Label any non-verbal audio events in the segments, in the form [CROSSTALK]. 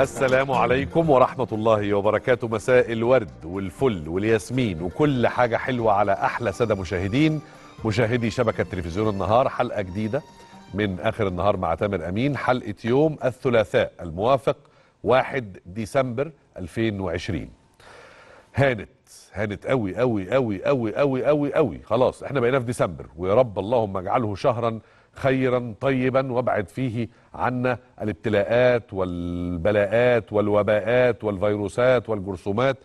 السلام عليكم ورحمة الله وبركاته. مساء الورد والفل والياسمين وكل حاجة حلوة على أحلى سادة مشاهدين. مشاهدي شبكة تلفزيون النهار حلقة جديدة من آخر النهار مع تامر أمين. حلقة يوم الثلاثاء الموافق 1 ديسمبر 2020 هانت هانت قوي قوي قوي قوي قوي قوي قوي خلاص إحنا بقينا في ديسمبر. ويا رب اللهم اجعله شهرا خيرا طيبا وابعد فيه عنا الابتلاءات والبلاءات والوباءات والفيروسات والجرثومات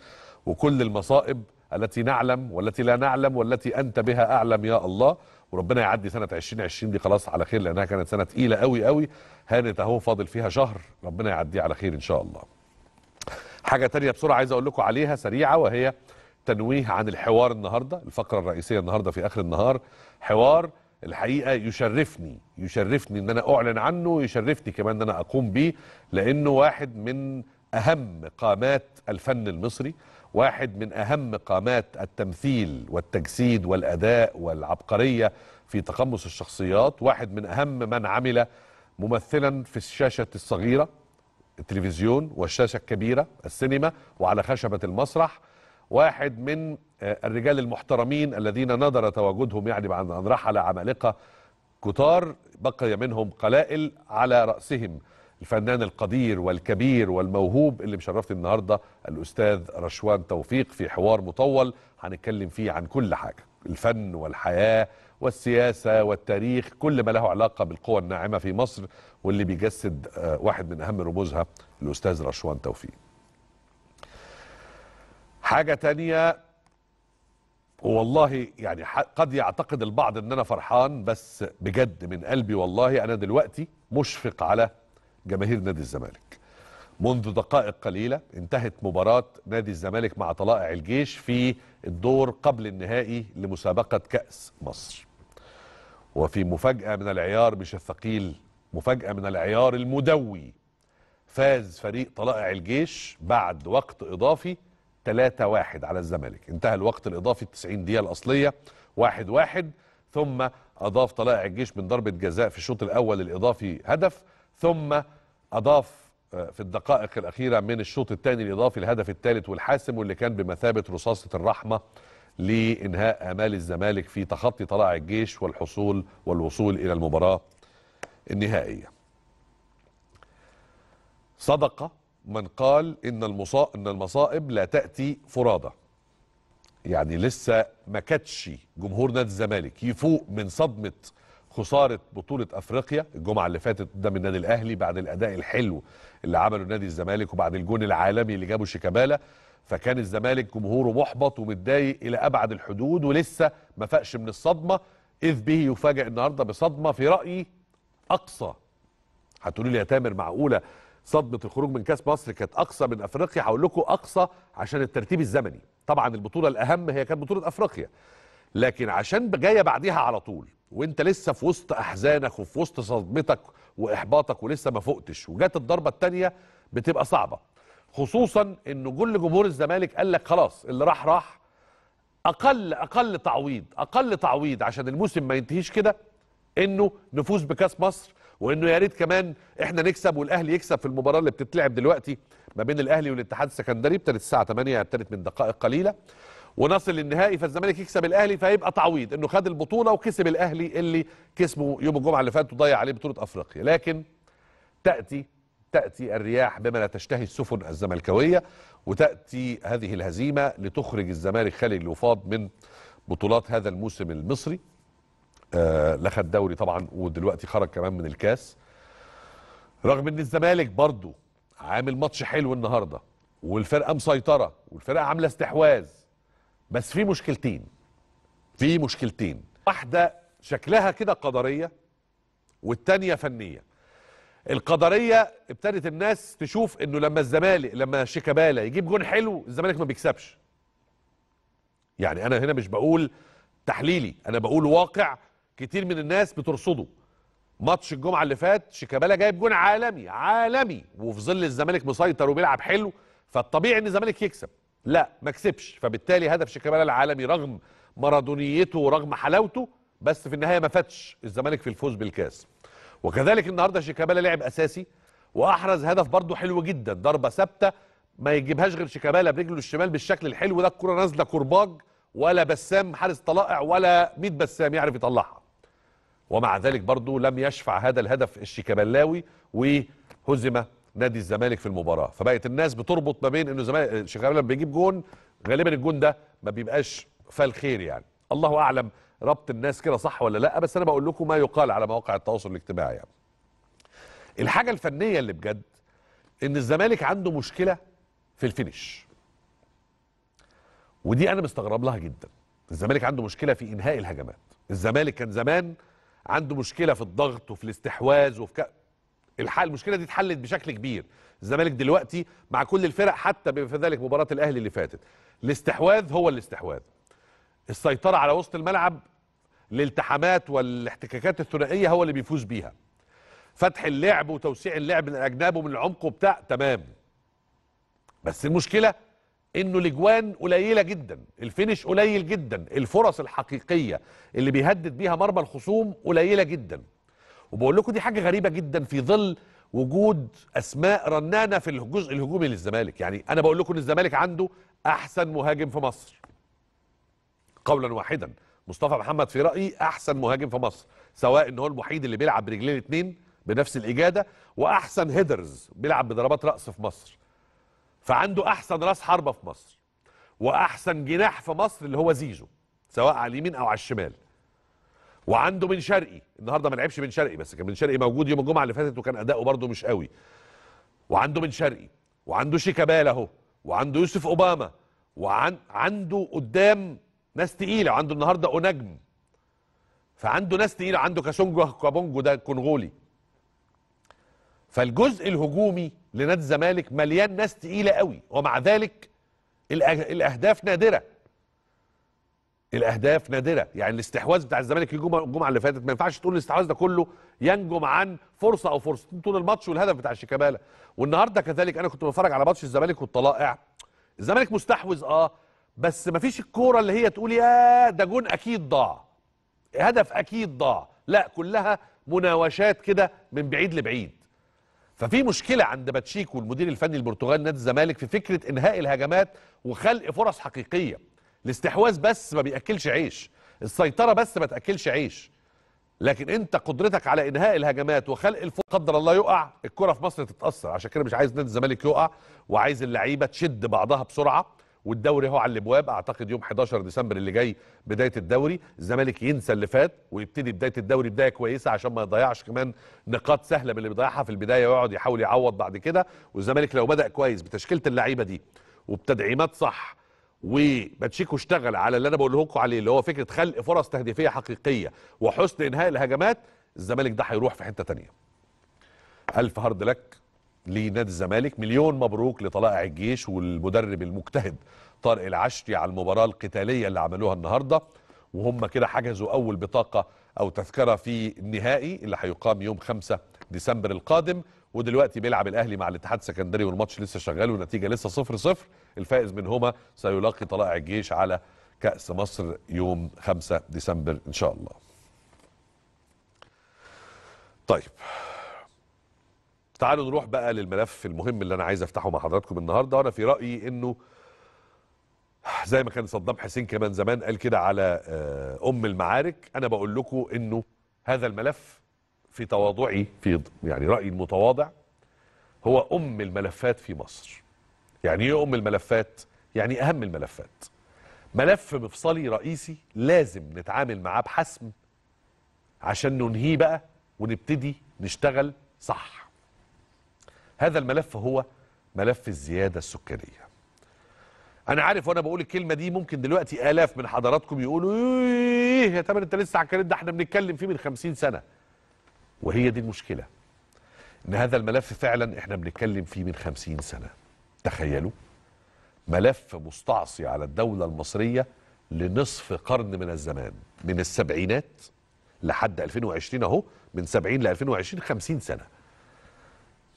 وكل المصائب التي نعلم والتي لا نعلم والتي أنت بها أعلم يا الله. وربنا يعدي سنة 2020 دي خلاص على خير لأنها كانت سنة تقيلة قوي قوي هانت أهو فاضل فيها شهر. ربنا يعديه على خير إن شاء الله. حاجة تانية بسرعة عايز أقول لكم عليها سريعة وهي تنويه عن الحوار النهارده الفقرة الرئيسية النهارده في آخر النهار. حوار الحقيقة يشرفني يشرفني إن أنا أعلن عنه يشرفني كمان إن أنا أقوم بيه لأنه واحد من أهم قامات الفن المصري واحد من أهم قامات التمثيل والتجسيد والأداء والعبقرية في تقمص الشخصيات واحد من أهم من عمل ممثلا في الشاشة الصغيرة التلفزيون والشاشة الكبيرة السينما وعلى خشبة المسرح. واحد من الرجال المحترمين الذين نظر تواجدهم يعني بعد أن رحل عمالقة كتار بقي منهم قلائل على رأسهم. الفنان القدير والكبير والموهوب اللي مشرفني النهارده الأستاذ رشوان توفيق في حوار مطول هنتكلم فيه عن كل حاجة. الفن والحياة والسياسة والتاريخ كل ما له علاقة بالقوى الناعمة في مصر واللي بيجسد واحد من أهم رموزها الأستاذ رشوان توفيق. حاجة تانية والله يعني قد يعتقد البعض إن أنا فرحان بس بجد من قلبي والله أنا دلوقتي مشفق على جماهير نادي الزمالك. منذ دقائق قليلة انتهت مباراة نادي الزمالك مع طلائع الجيش في الدور قبل النهائي لمسابقة كأس مصر. وفي مفاجأة من العيار مش الثقيل مفاجأة من العيار المدوي فاز فريق طلائع الجيش بعد وقت إضافي 3 واحد على الزمالك. انتهى الوقت الإضافي 90 دقيقة الأصلية واحد واحد. ثم أضاف طلائع الجيش من ضربة جزاء في الشوط الأول الإضافي هدف ثم أضاف في الدقائق الأخيرة من الشوط الثاني الإضافي الهدف الثالث والحاسم واللي كان بمثابة رصاصة الرحمة لإنهاء آمال الزمالك في تخطي طلائع الجيش والحصول والوصول إلى المباراة النهائية. صدق من قال إن المصائب إن المصائب لا تأتي فرادى. يعني لسه ما كانتش جمهور نادي الزمالك يفوق من صدمة خسارة بطولة أفريقيا الجمعة اللي فاتت قدام النادي الأهلي بعد الأداء الحلو اللي عمله نادي الزمالك وبعد الجون العالمي اللي جابه شيكابالا. فكان الزمالك جمهوره محبط ومتضايق إلى أبعد الحدود ولسه ما فاقش من الصدمة. إذ به يفاجئ النهارده بصدمة في رايي أقصى. هتقولوا لي يا تامر معقولة صدمة الخروج من كأس مصر كانت أقصى من أفريقيا هقول لكم أقصى عشان الترتيب الزمني. طبعا البطولة الأهم هي كانت بطولة أفريقيا لكن عشان جاية بعديها على طول وأنت لسه في وسط أحزانك وفي وسط صدمتك وإحباطك ولسه ما فقتش وجات الضربة الثانية بتبقى صعبة. خصوصا انه كل جمهور الزمالك قال لك خلاص اللي راح راح. أقل أقل تعويض أقل تعويض عشان الموسم ما ينتهيش كده إنه نفوز بكأس مصر وإنه يا ريت كمان إحنا نكسب والأهلي يكسب في المباراة اللي بتتلعب دلوقتي ما بين الأهلي والاتحاد السكندري ابتدت الساعة 8 ابتدت من دقائق قليلة. ونصل للنهائي فالزمالك يكسب الأهلي فيبقى تعويض. إنه خد البطولة وكسب الأهلي اللي كسبه يوم الجمعة اللي فات وضيع عليه بطولة أفريقيا. لكن تأتي تأتي الرياح بما لا تشتهي السفن الزملكاوية وتأتي هذه الهزيمة لتخرج الزمالك خالي الوفاض من بطولات هذا الموسم المصري. لا خد دوري طبعا ودلوقتي خرج كمان من الكاس. رغم إن الزمالك برضو عامل ماتش حلو النهارده والفرقة مسيطرة والفرقة عاملة استحواذ بس في مشكلتين. في مشكلتين. واحدة شكلها كده قدرية والتانية فنية. القدرية ابتدت الناس تشوف إنه لما الزمالك لما شيكابالا يجيب جون حلو الزمالك ما بيكسبش. يعني أنا هنا مش بقول تحليلي أنا بقول واقع كتير من الناس بترصده. ماتش الجمعة اللي فات شيكابالا جايب جون عالمي عالمي وفي ظل الزمالك مسيطر وبيلعب حلو فالطبيعي إن الزمالك يكسب. لا ما كسبش. فبالتالي هدف شيكابالا العالمي رغم مارادونيته ورغم حلاوته بس في النهاية ما فاتش الزمالك في الفوز بالكاس. وكذلك النهارده شيكابالا لعب أساسي وأحرز هدف برضه حلو جدا ضربة ثابتة ما يجيبهاش غير شيكابالا برجله الشمال بالشكل الحلو ده الكرة نازلة كرباج ولا بسام حارس طلائع ولا 100 بسام يعرف يطلعها. ومع ذلك برضه لم يشفع هذا الهدف الشيكابالاوي وهزم نادي الزمالك في المباراة. فبقت الناس بتربط ما بين إنه زمالك شيكابالا لما بيجيب جون غالبا الجون ده ما بيبقاش فال خير يعني. الله أعلم ربط الناس كده صح ولا لأ بس أنا بقول لكم ما يقال على مواقع التواصل الاجتماعي يعني. الحاجة الفنية اللي بجد إن الزمالك عنده مشكلة في الفينش. ودي أنا مستغرب لها جدا. الزمالك عنده مشكلة في إنهاء الهجمات. الزمالك كان زمان عنده مشكلة في الضغط وفي الاستحواذ وفي ك... الحل المشكلة دي اتحلت بشكل كبير. الزمالك دلوقتي مع كل الفرق حتى بما في ذلك مباراة الأهلي اللي فاتت. الاستحواذ هو الاستحواذ. السيطرة على وسط الملعب الالتحامات والاحتكاكات الثنائية هو اللي بيفوز بيها. فتح اللعب وتوسيع اللعب من الاجناب ومن العمق وبتاع تمام. بس المشكلة إنه الإجوان قليلة جدا الفينش قليل جدا الفرص الحقيقية اللي بيهدد بيها مرمى الخصوم قليلة جدا. وبقول لكم دي حاجة غريبة جدا في ظل وجود أسماء رنانة في الجزء الهجومي للزمالك يعني أنا بقول لكم إن الزمالك عنده أحسن مهاجم في مصر. قولا واحدا. مصطفى محمد في رأيي أحسن مهاجم في مصر سواء إن هو الوحيد اللي بيلعب برجلين الاثنين بنفس الإجادة وأحسن هيدرز بيلعب بضربات رأس في مصر. فعنده أحسن راس حربة في مصر وأحسن جناح في مصر اللي هو زيزو سواء على اليمين أو على الشمال. وعنده بن شرقي النهارده ما لعبش بن شرقي بس كان بن شرقي موجود يوم الجمعة اللي فاتت وكان أداؤه برده مش قوي. وعنده بن شرقي وعنده شيكابالا أهو وعنده يوسف أوباما وعن قدام ناس تقيلة وعنده النهارده اونجم فعنده ناس تقيلة عنده كاسونجو كابونجو ده كونغولي. فالجزء الهجومي لنادي الزمالك مليان ناس تقيلة قوي ومع ذلك الأهداف نادرة. الأهداف نادرة. يعني الاستحواذ بتاع الزمالك الجمعه الجمعة اللي فاتت ما ينفعش تقول الاستحواذ ده كله ينجم عن فرصة أو فرصتين طول الماتش والهدف بتاع شيكابالا والنهاردة كذلك أنا كنت بتفرج على ماتش الزمالك والطلائع. الزمالك مستحوذ آه بس ما فيش الكورة اللي هي تقول يا ده جون أكيد ضاع. هدف أكيد ضاع. لا كلها مناوشات كده من بعيد لبعيد. ففي مشكلة عند باتشيكو المدير الفني البرتغالي نادي الزمالك في فكرة إنهاء الهجمات وخلق فرص حقيقية. الاستحواذ بس ما بيأكلش عيش السيطرة بس ما تأكلش عيش. لكن أنت قدرتك على إنهاء الهجمات وخلق الفرص قدر الله يقع الكرة في مصر تتأثر. عشان كده مش عايز نادي الزمالك يقع وعايز اللعيبة تشد بعضها بسرعة. والدوري هو على الابواب. اعتقد يوم 11 ديسمبر اللي جاي بداية الدوري. الزمالك ينسى اللي فات ويبتدي بداية الدوري بداية كويسة عشان ما يضيعش كمان نقاط سهلة من اللي بيضيعها في البداية ويقعد يحاول يعوض بعد كده. والزمالك لو بدأ كويس بتشكيلة اللعيبة دي وبتدعيمات صح وباتشيكو اشتغل على اللي أنا بقوله لكم عليه اللي هو فكرة خلق فرص تهديفية حقيقية وحسن إنهاء الهجمات الزمالك ده هيروح في حتة تانية. ألف هارد لك. لنادي الزمالك. مليون مبروك لطلائع الجيش والمدرب المجتهد طارق العشري على المباراة القتالية اللي عملوها النهارده. وهم كده حجزوا أول بطاقة أو تذكرة في النهائي اللي هيقام يوم 5 ديسمبر القادم. ودلوقتي بيلعب الأهلي مع الاتحاد السكندري والماتش لسه شغال والنتيجه لسه 0 0 الفائز منهما سيلاقي طلائع الجيش على كأس مصر يوم 5 ديسمبر إن شاء الله. طيب. تعالوا نروح بقى للملف المهم اللي أنا عايز أفتحه مع حضراتكم النهارده. وأنا في رأيي إنه زي ما كان صدام حسين كمان زمان قال كده على آه، أم المعارك أنا بقول لكم إنه هذا الملف في تواضعي في يعني رأيي المتواضع هو أم الملفات في مصر. يعني إيه أم الملفات؟ يعني أهم الملفات. ملف مفصلي رئيسي لازم نتعامل معاه بحسم عشان ننهيه بقى ونبتدي نشتغل صح. هذا الملف هو ملف الزيادة السكانيه أنا عارف وأنا بقول الكلمة دي ممكن دلوقتي آلاف من حضراتكم يقولوا إيه يا تامر أنت لسه على الكلام ده إحنا بنتكلم فيه من خمسين سنة. وهي دي المشكلة إن هذا الملف فعلا إحنا بنتكلم فيه من خمسين سنة. تخيلوا ملف مستعصي على الدولة المصرية لنصف قرن من الزمان من السبعينات لحد 2020 أهو من 70 ل 2020 50 سنة.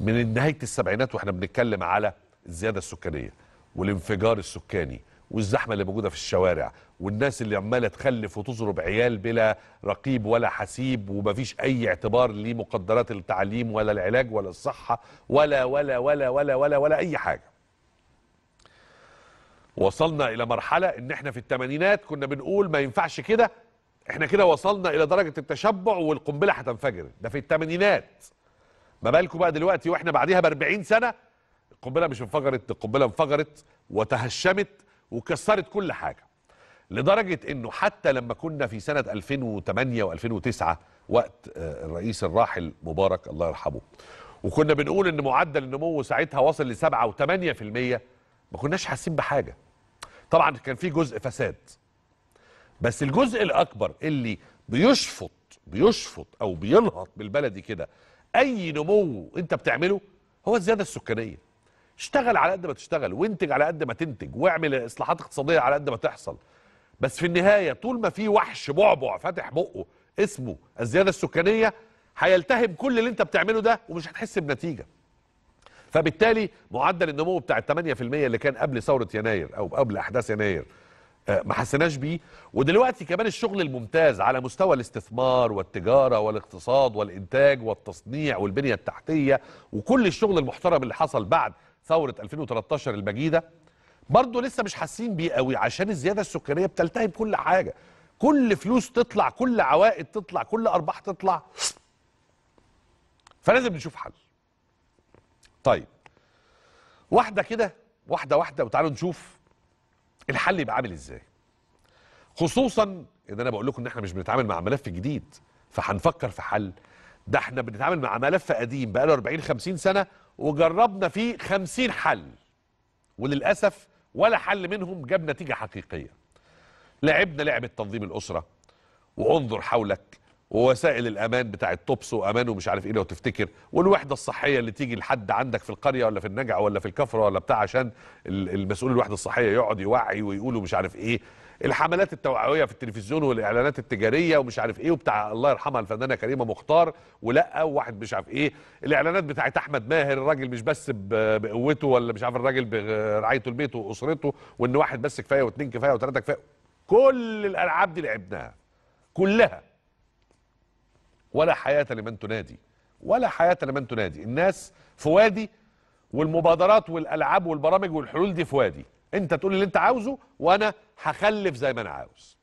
من نهاية السبعينات وإحنا بنتكلم على الزيادة السكانية والانفجار السكاني والزحمة اللي موجودة في الشوارع والناس اللي عمالة تخلف وتضرب عيال بلا رقيب ولا حسيب ومفيش أي اعتبار لمقدرات التعليم ولا العلاج ولا الصحة ولا ولا ولا ولا ولا ولا أي حاجة. وصلنا إلى مرحلة إن إحنا في الثمانينات كنا بنقول ما ينفعش كده إحنا كده وصلنا إلى درجة التشبع والقنبلة هتنفجر. ده في الثمانينات. ما بالكم بقى دلوقتي وإحنا بعديها ب 40 سنة؟ القنبلة مش انفجرت القنبلة انفجرت وتهشمت وكسرت كل حاجة. لدرجة إنه حتى لما كنا في سنة 2008 و2009 وقت آه، الرئيس الراحل مبارك الله يرحمه وكنا بنقول إن معدل النمو ساعتها وصل ل 7 و8% ما كناش حاسين بحاجة. طبعا كان في جزء فساد بس الجزء الأكبر اللي بيشفط بيشفط أو بينهض بالبلدي كده أي نمو أنت بتعمله هو الزيادة السكانية. اشتغل على قد ما تشتغل وانتج على قد ما تنتج واعمل إصلاحات اقتصادية على قد ما تحصل. بس في النهاية طول ما في وحش بعبع فاتح بقه اسمه الزيادة السكانية هيلتهم كل اللي انت بتعمله ده ومش هتحس بنتيجة. فبالتالي معدل النمو بتاع 8% اللي كان قبل ثورة يناير أو قبل أحداث يناير ما حسيناش بيه. ودلوقتي كمان الشغل الممتاز على مستوى الاستثمار والتجارة والاقتصاد والإنتاج والتصنيع والبنية التحتية وكل الشغل المحترم اللي حصل بعد ثورة 2013 المجيدة برضه لسه مش حاسين بيه قوي عشان الزيادة السكانية بتلتهم كل حاجة. كل فلوس تطلع كل عوائد تطلع كل أرباح تطلع. فلازم نشوف حل. طيب واحدة كده واحدة واحدة وتعالوا نشوف الحل يبقى عامل إزاي؟ خصوصا إن أنا بقول لكم إن إحنا مش بنتعامل مع ملف جديد فهنفكر في حل. ده إحنا بنتعامل مع ملف قديم بقاله 40 50 سنة وجربنا فيه 50 حل وللأسف ولا حل منهم جاب نتيجة حقيقية. لعبنا لعبة تنظيم الأسرة وانظر حولك ووسائل الأمان بتاع التوبس وامان ومش عارف إيه لو تفتكر. والوحدة الصحية اللي تيجي لحد عندك في القرية ولا في النجع ولا في الكفره ولا بتاع عشان ال- المسؤول الوحدة الصحية يقعد يوعي ويقولوا مش عارف إيه. الحملات التوعوية في التلفزيون والإعلانات التجارية ومش عارف إيه وبتاع الله يرحمها الفنانة كريمة مختار. ولأ وواحد مش عارف إيه. الإعلانات بتاعت أحمد ماهر الراجل مش بس بقوته ولا مش عارف الراجل برعايته البيت وأسرته وإن واحد بس كفاية واثنين كفاية وثلاثه كفاية. كل الألعاب دي لعبناها. كلها. ولا حياة لمن تنادي ولا حياة لمن تنادي. الناس في وادي والمبادرات والألعاب والبرامج والحلول دي في وادي انت تقول اللي انت عاوزه وأنا هخلف زي ما أنا عاوز.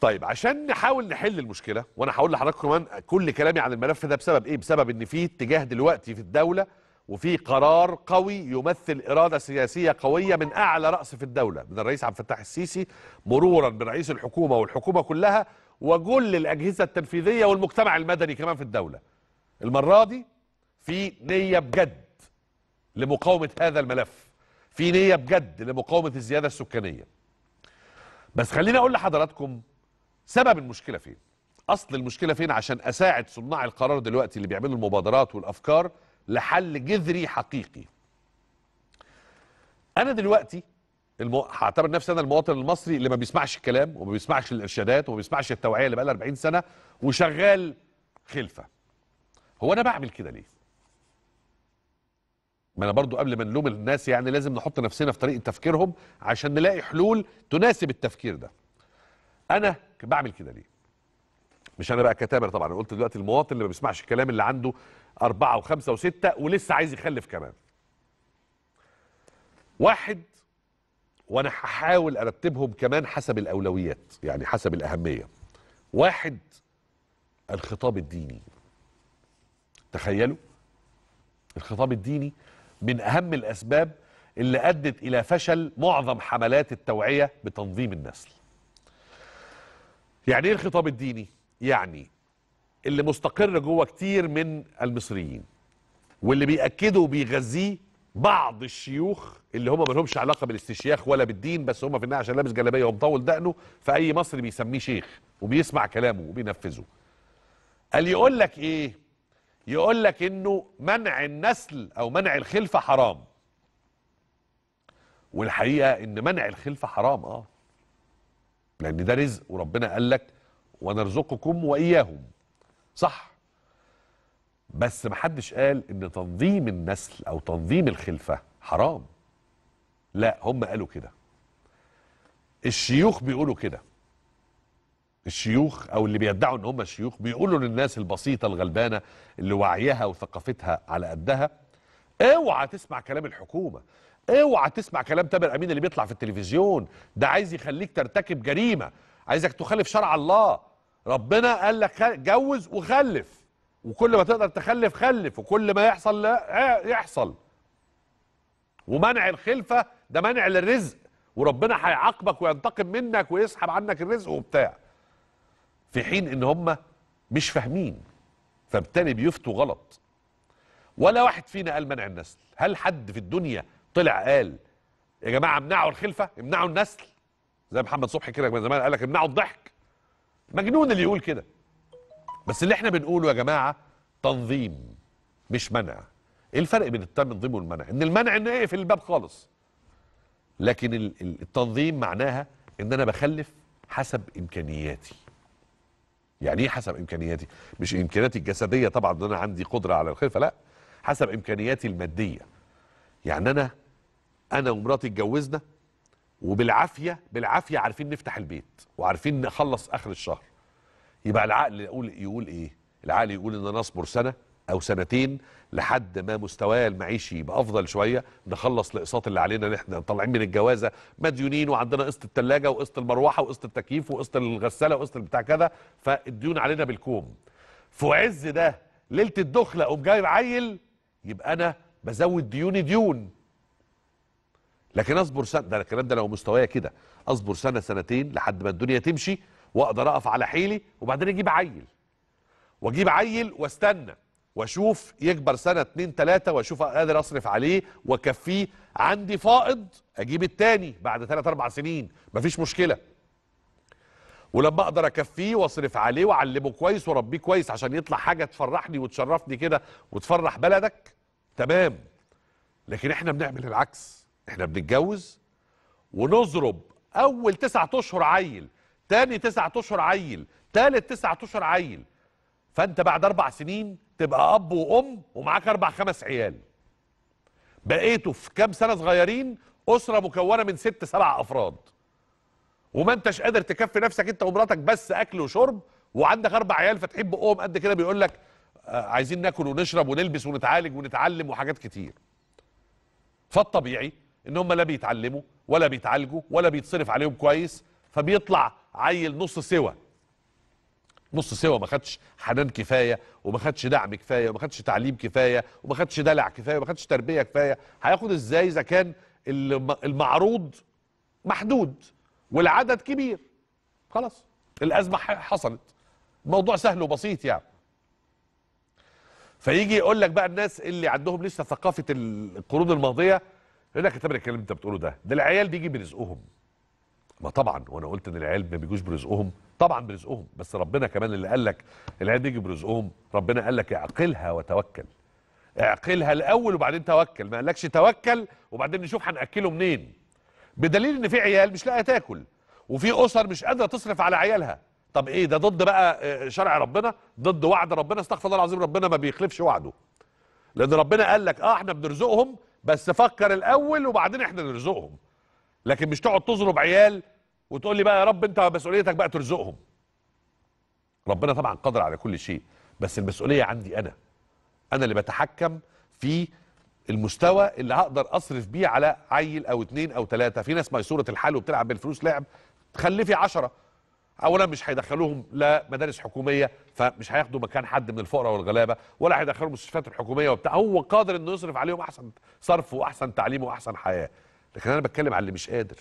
طيب عشان نحاول نحل المشكلة وأنا هقول لحضراتكم كمان كل كلامي عن الملف ده بسبب إيه؟ بسبب إن في اتجاه دلوقتي في الدولة وفي قرار قوي يمثل إرادة سياسية قوية من أعلى رأس في الدولة من الرئيس عبد الفتاح السيسي مرورا برئيس الحكومة والحكومة كلها وكل الاجهزه التنفيذية والمجتمع المدني كمان في الدولة المرة دي في نية بجد لمقاومة هذا الملف في نية بجد لمقاومة الزيادة السكانية. بس خليني أقول لحضراتكم سبب المشكلة فين؟ أصل المشكلة فين؟ عشان أساعد صناع القرار دلوقتي اللي بيعملوا المبادرات والأفكار لحل جذري حقيقي. أنا دلوقتي المو... هعتبر نفسي أنا المواطن المصري اللي ما بيسمعش الكلام وما بيسمعش الإرشادات وما بيسمعش التوعية اللي بقى لها 40 سنة وشغال خلفة. هو أنا بعمل كده ليه؟ ما أنا برضو قبل ما نلوم الناس يعني لازم نحط نفسنا في طريقة تفكيرهم عشان نلاقي حلول تناسب التفكير ده. أنا بعمل كده ليه؟ مش أنا بقى كتامر طبعا أنا قلت دلوقتي المواطن اللي ما بيسمعش الكلام اللي عنده أربعة وخمسة وستة ولسه عايز يخلف كمان. واحد وأنا هحاول أرتبهم كمان حسب الأولويات يعني حسب الأهمية. واحد الخطاب الديني. تخيلوا الخطاب الديني من أهم الأسباب اللي أدت إلى فشل معظم حملات التوعية بتنظيم النسل. يعني إيه الخطاب الديني؟ يعني اللي مستقر جوه كتير من المصريين واللي بيأكده وبيغذيه بعض الشيوخ اللي هم مالهمش علاقة بالاستشياخ ولا بالدين بس هم في النهاية عشان لابس جلابية ومطول دقنه فأي مصري بيسميه شيخ وبيسمع كلامه وبينفذه. قال يقول لك إيه؟ يقول لك إنه منع النسل أو منع الخلفة حرام. والحقيقة إن منع الخلفة حرام آه. لأن ده رزق وربنا قال لك ونرزقكم وإياهم. صح بس محدش قال إن تنظيم النسل أو تنظيم الخلفة حرام. لا هم قالوا كده. الشيوخ بيقولوا كده. الشيوخ أو اللي بيدعوا إن هم شيوخ بيقولوا للناس البسيطة الغلبانة اللي وعيها وثقافتها على قدها اوعى تسمع كلام الحكومة. اوعى تسمع كلام تامر أمين اللي بيطلع في التلفزيون. ده عايز يخليك ترتكب جريمة. عايزك تخالف شرع الله. ربنا قال لك جوز وخلف. وكل ما تقدر تخلف خلف وكل ما يحصل لا يحصل. ومنع الخلفة ده منع للرزق. وربنا هيعاقبك وينتقم منك ويسحب عنك الرزق وبتاع. في حين إن هم مش فاهمين فبالتالي بيفتوا غلط. ولا واحد فينا قال منع النسل. هل حد في الدنيا طلع قال يا جماعة امنعوا الخلفة؟ امنعوا النسل. زي محمد صبحي كده من زمان قال لك امنعوا الضحك. مجنون اللي يقول كده. بس اللي إحنا بنقوله يا جماعة تنظيم مش منع. إيه الفرق بين التنظيم والمنع. إن المنع إن اقفل الباب خالص. لكن ال- ال- التنظيم معناها إن أنا بخلف حسب إمكانياتي. يعني إيه حسب إمكانياتي؟ مش إمكانياتي الجسدية طبعا إن أنا عندي قدرة على الخلفة لا. حسب إمكانياتي المادية. يعني أنا أنا ومراتي اتجوزنا وبالعافية بالعافية عارفين نفتح البيت وعارفين نخلص آخر الشهر. يبقى العقل يقول يقول إيه؟ العقل يقول إن أنا أصبر سنة أو سنتين لحد ما مستواي المعيشي يبقى أفضل شوية نخلص الأقساط اللي علينا اللي إحنا طالعين من الجوازة مديونين وعندنا قسط الثلاجه وقسط المروحة وقسط التكييف وقسط الغسالة وقسط بتاع كذا فالديون علينا بالكوم. في عز ده ليلة الدخلة أقوم جايب عيل يبقى أنا بزود ديوني ديون. لكن أصبر سنة ده الكلام ده لو مستوايا كده أصبر سنة سنتين لحد ما الدنيا تمشي واقدر اقف على حيلي وبعدين أجيب عيل. واجيب عيل واستنى واشوف يكبر سنة اتنين تلاتة واشوف قادر اصرف عليه واكفيه. عندي فائض أجيب التاني بعد ثلاث أربع سنين. مفيش مشكلة. ولما أقدر اكفيه واصرف عليه واعلمه كويس واربيه كويس عشان يطلع حاجة تفرحني وتشرفني كده وتفرح بلدك تمام. لكن إحنا بنعمل العكس. إحنا بنتجوز ونضرب أول تسعة أشهر عيل تاني تسعة أشهر عيل تالت تسعة أشهر عيل. فأنت بعد أربع سنين تبقى أب وأم ومعاك أربع خمس عيال. بقيتوا في كام سنة صغيرين أسرة مكونة من ست سبع أفراد. وما أنتش قادر تكفي نفسك أنت ومراتك بس أكل وشرب وعندك أربع عيال فاتحين بقهم قد كده بيقول لك آه، عايزين ناكل ونشرب ونلبس ونتعالج ونتعلم وحاجات كتير. فالطبيعي إن هم لا بيتعلموا ولا بيتعالجوا ولا بيتصرف عليهم كويس فبيطلع عيل نص سوا. نص سوا ما خدش حنان كفاية وما خدش دعم كفاية وما خدش تعليم كفاية وما خدش دلع كفاية وما خدش تربية كفاية. هياخد إزاي إذا كان الم- المعروض محدود والعدد كبير؟ خلاص الأزمة حصلت. موضوع سهل وبسيط يعني. فيجي يقول لك بقى الناس اللي عندهم لسه ثقافة القرون الماضية يقول لك تامر الكلام اللي أنت بتقوله ده ده العيال بيجي برزقهم ما طبعا وأنا قلت إن العيال ما بيجوش برزقهم. طبعا برزقهم بس ربنا كمان اللي قال لك العيال بيجي برزقهم ربنا قال لك اعقلها وتوكل. اعقلها الأول وبعدين توكل. ما قالكش توكل وبعدين نشوف هنأكله منين. بدليل إن في عيال مش لاقية تاكل وفي أسر مش قادرة تصرف على عيالها. طب إيه ده؟ ضد بقى آه، شرع ربنا؟ ضد وعد ربنا؟ استغفر الله العظيم ربنا ما بيخلفش وعده. لأن ربنا قال لك آه إحنا بنرزقهم بس فكر الأول وبعدين إحنا نرزقهم. لكن مش تقعد تضرب عيال وتقول لي بقى يا رب انت مسؤوليتك بقى ترزقهم. ربنا طبعا قادر على كل شيء بس المسؤولية عندي أنا. أنا اللي بتحكم في المستوى اللي هقدر أصرف بيه على عيل أو اتنين أو تلاتة. في ناس ميسورة الحال وبتلعب بالفلوس لعب تخلفي عشرة. اولا مش هيدخلوهم لا مدارس حكومية فمش هياخدوا مكان حد من الفقراء والغلابة ولا هيدخلوا المستشفيات الحكوميه وبتاع. هو قادر إنه يصرف عليهم أحسن صرف وأحسن تعليم وأحسن حياة. لكن أنا بتكلم على اللي مش قادر.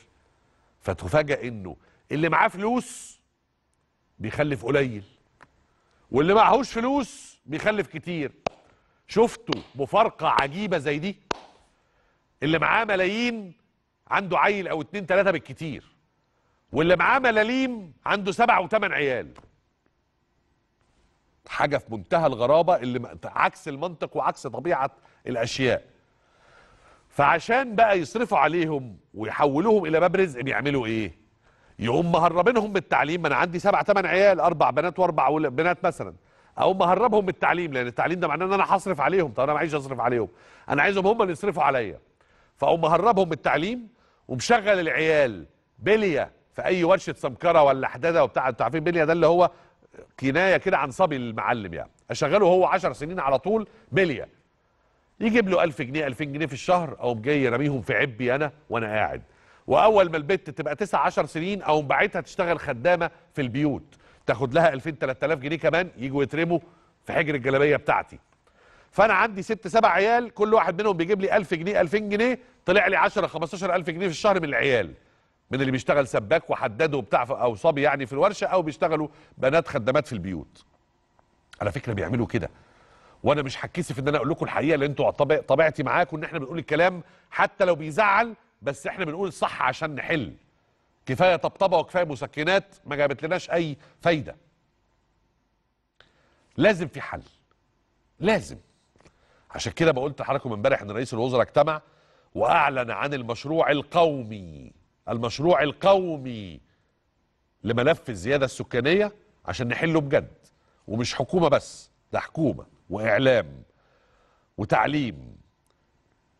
فتفاجئ إنه اللي معاه فلوس بيخلف قليل واللي معهوش فلوس بيخلف كتير. شفتوا مفارقة عجيبة زي دي؟ اللي معاه ملايين عنده عيل أو اتنين تلاتة بالكتير واللي معاه ملاليم عنده سبع وثمان عيال. حاجة في منتهى الغرابة اللي عكس المنطق وعكس طبيعة الأشياء. فعشان بقى يصرفوا عليهم ويحولوهم إلى باب رزق بيعملوا إيه؟ يقوم مهربينهم بالتعليم ما أنا عندي سبع ثمان عيال أربع بنات وأربع ول- بنات مثلا. أقوم مهربهم بالتعليم لأن التعليم ده معناه إن أنا هصرف عليهم. طب أنا معيش أصرف عليهم. أنا عايزهم هم اللي يصرفوا عليا. فأقوم مهربهم بالتعليم ومشغل العيال بلية في أي ورشة سمكرة ولا حدادة وبتاع. أنتوا عارفين بلية ده اللي هو كناية كده عن صبي المعلم يعني. أشغله هو 10 سنين على طول بلية. يجيب له 1000 جنيه 2000 جنيه في الشهر أقوم جاي راميهم في عبي أنا وأنا قاعد. وأول ما البت تبقى 9 10 سنين أقوم باعتها تشتغل خدامة في البيوت. تاخد لها 2000 3000 جنيه كمان يجوا يترموا في حجر الجلابية بتاعتي. فأنا عندي ست سبع عيال كل واحد منهم بيجيب لي 1000 جنيه 2000 جنيه طلع لي 10 15000 جنيه في الشهر من العيال. من اللي بيشتغل سباك وحداد وبتاع أو صبي يعني في الورشة أو بيشتغلوا بنات خدامات في البيوت. على فكرة بيعملوا كده. وأنا مش هتكسف ان أنا أقول لكم الحقيقة لأن أنتوا طبيعتي معاكم إن إحنا بنقول الكلام حتى لو بيزعل بس إحنا بنقول الصح عشان نحل. كفاية طبطبة وكفاية مسكنات ما جابت لناش أي فايدة. لازم في حل. لازم. عشان كده بقولت لحضراتكم امبارح إن رئيس الوزراء اجتمع وأعلن عن المشروع القومي المشروع القومي لملف الزيادة السكانية عشان نحله بجد. ومش حكومة بس ده حكومة. وإعلام وتعليم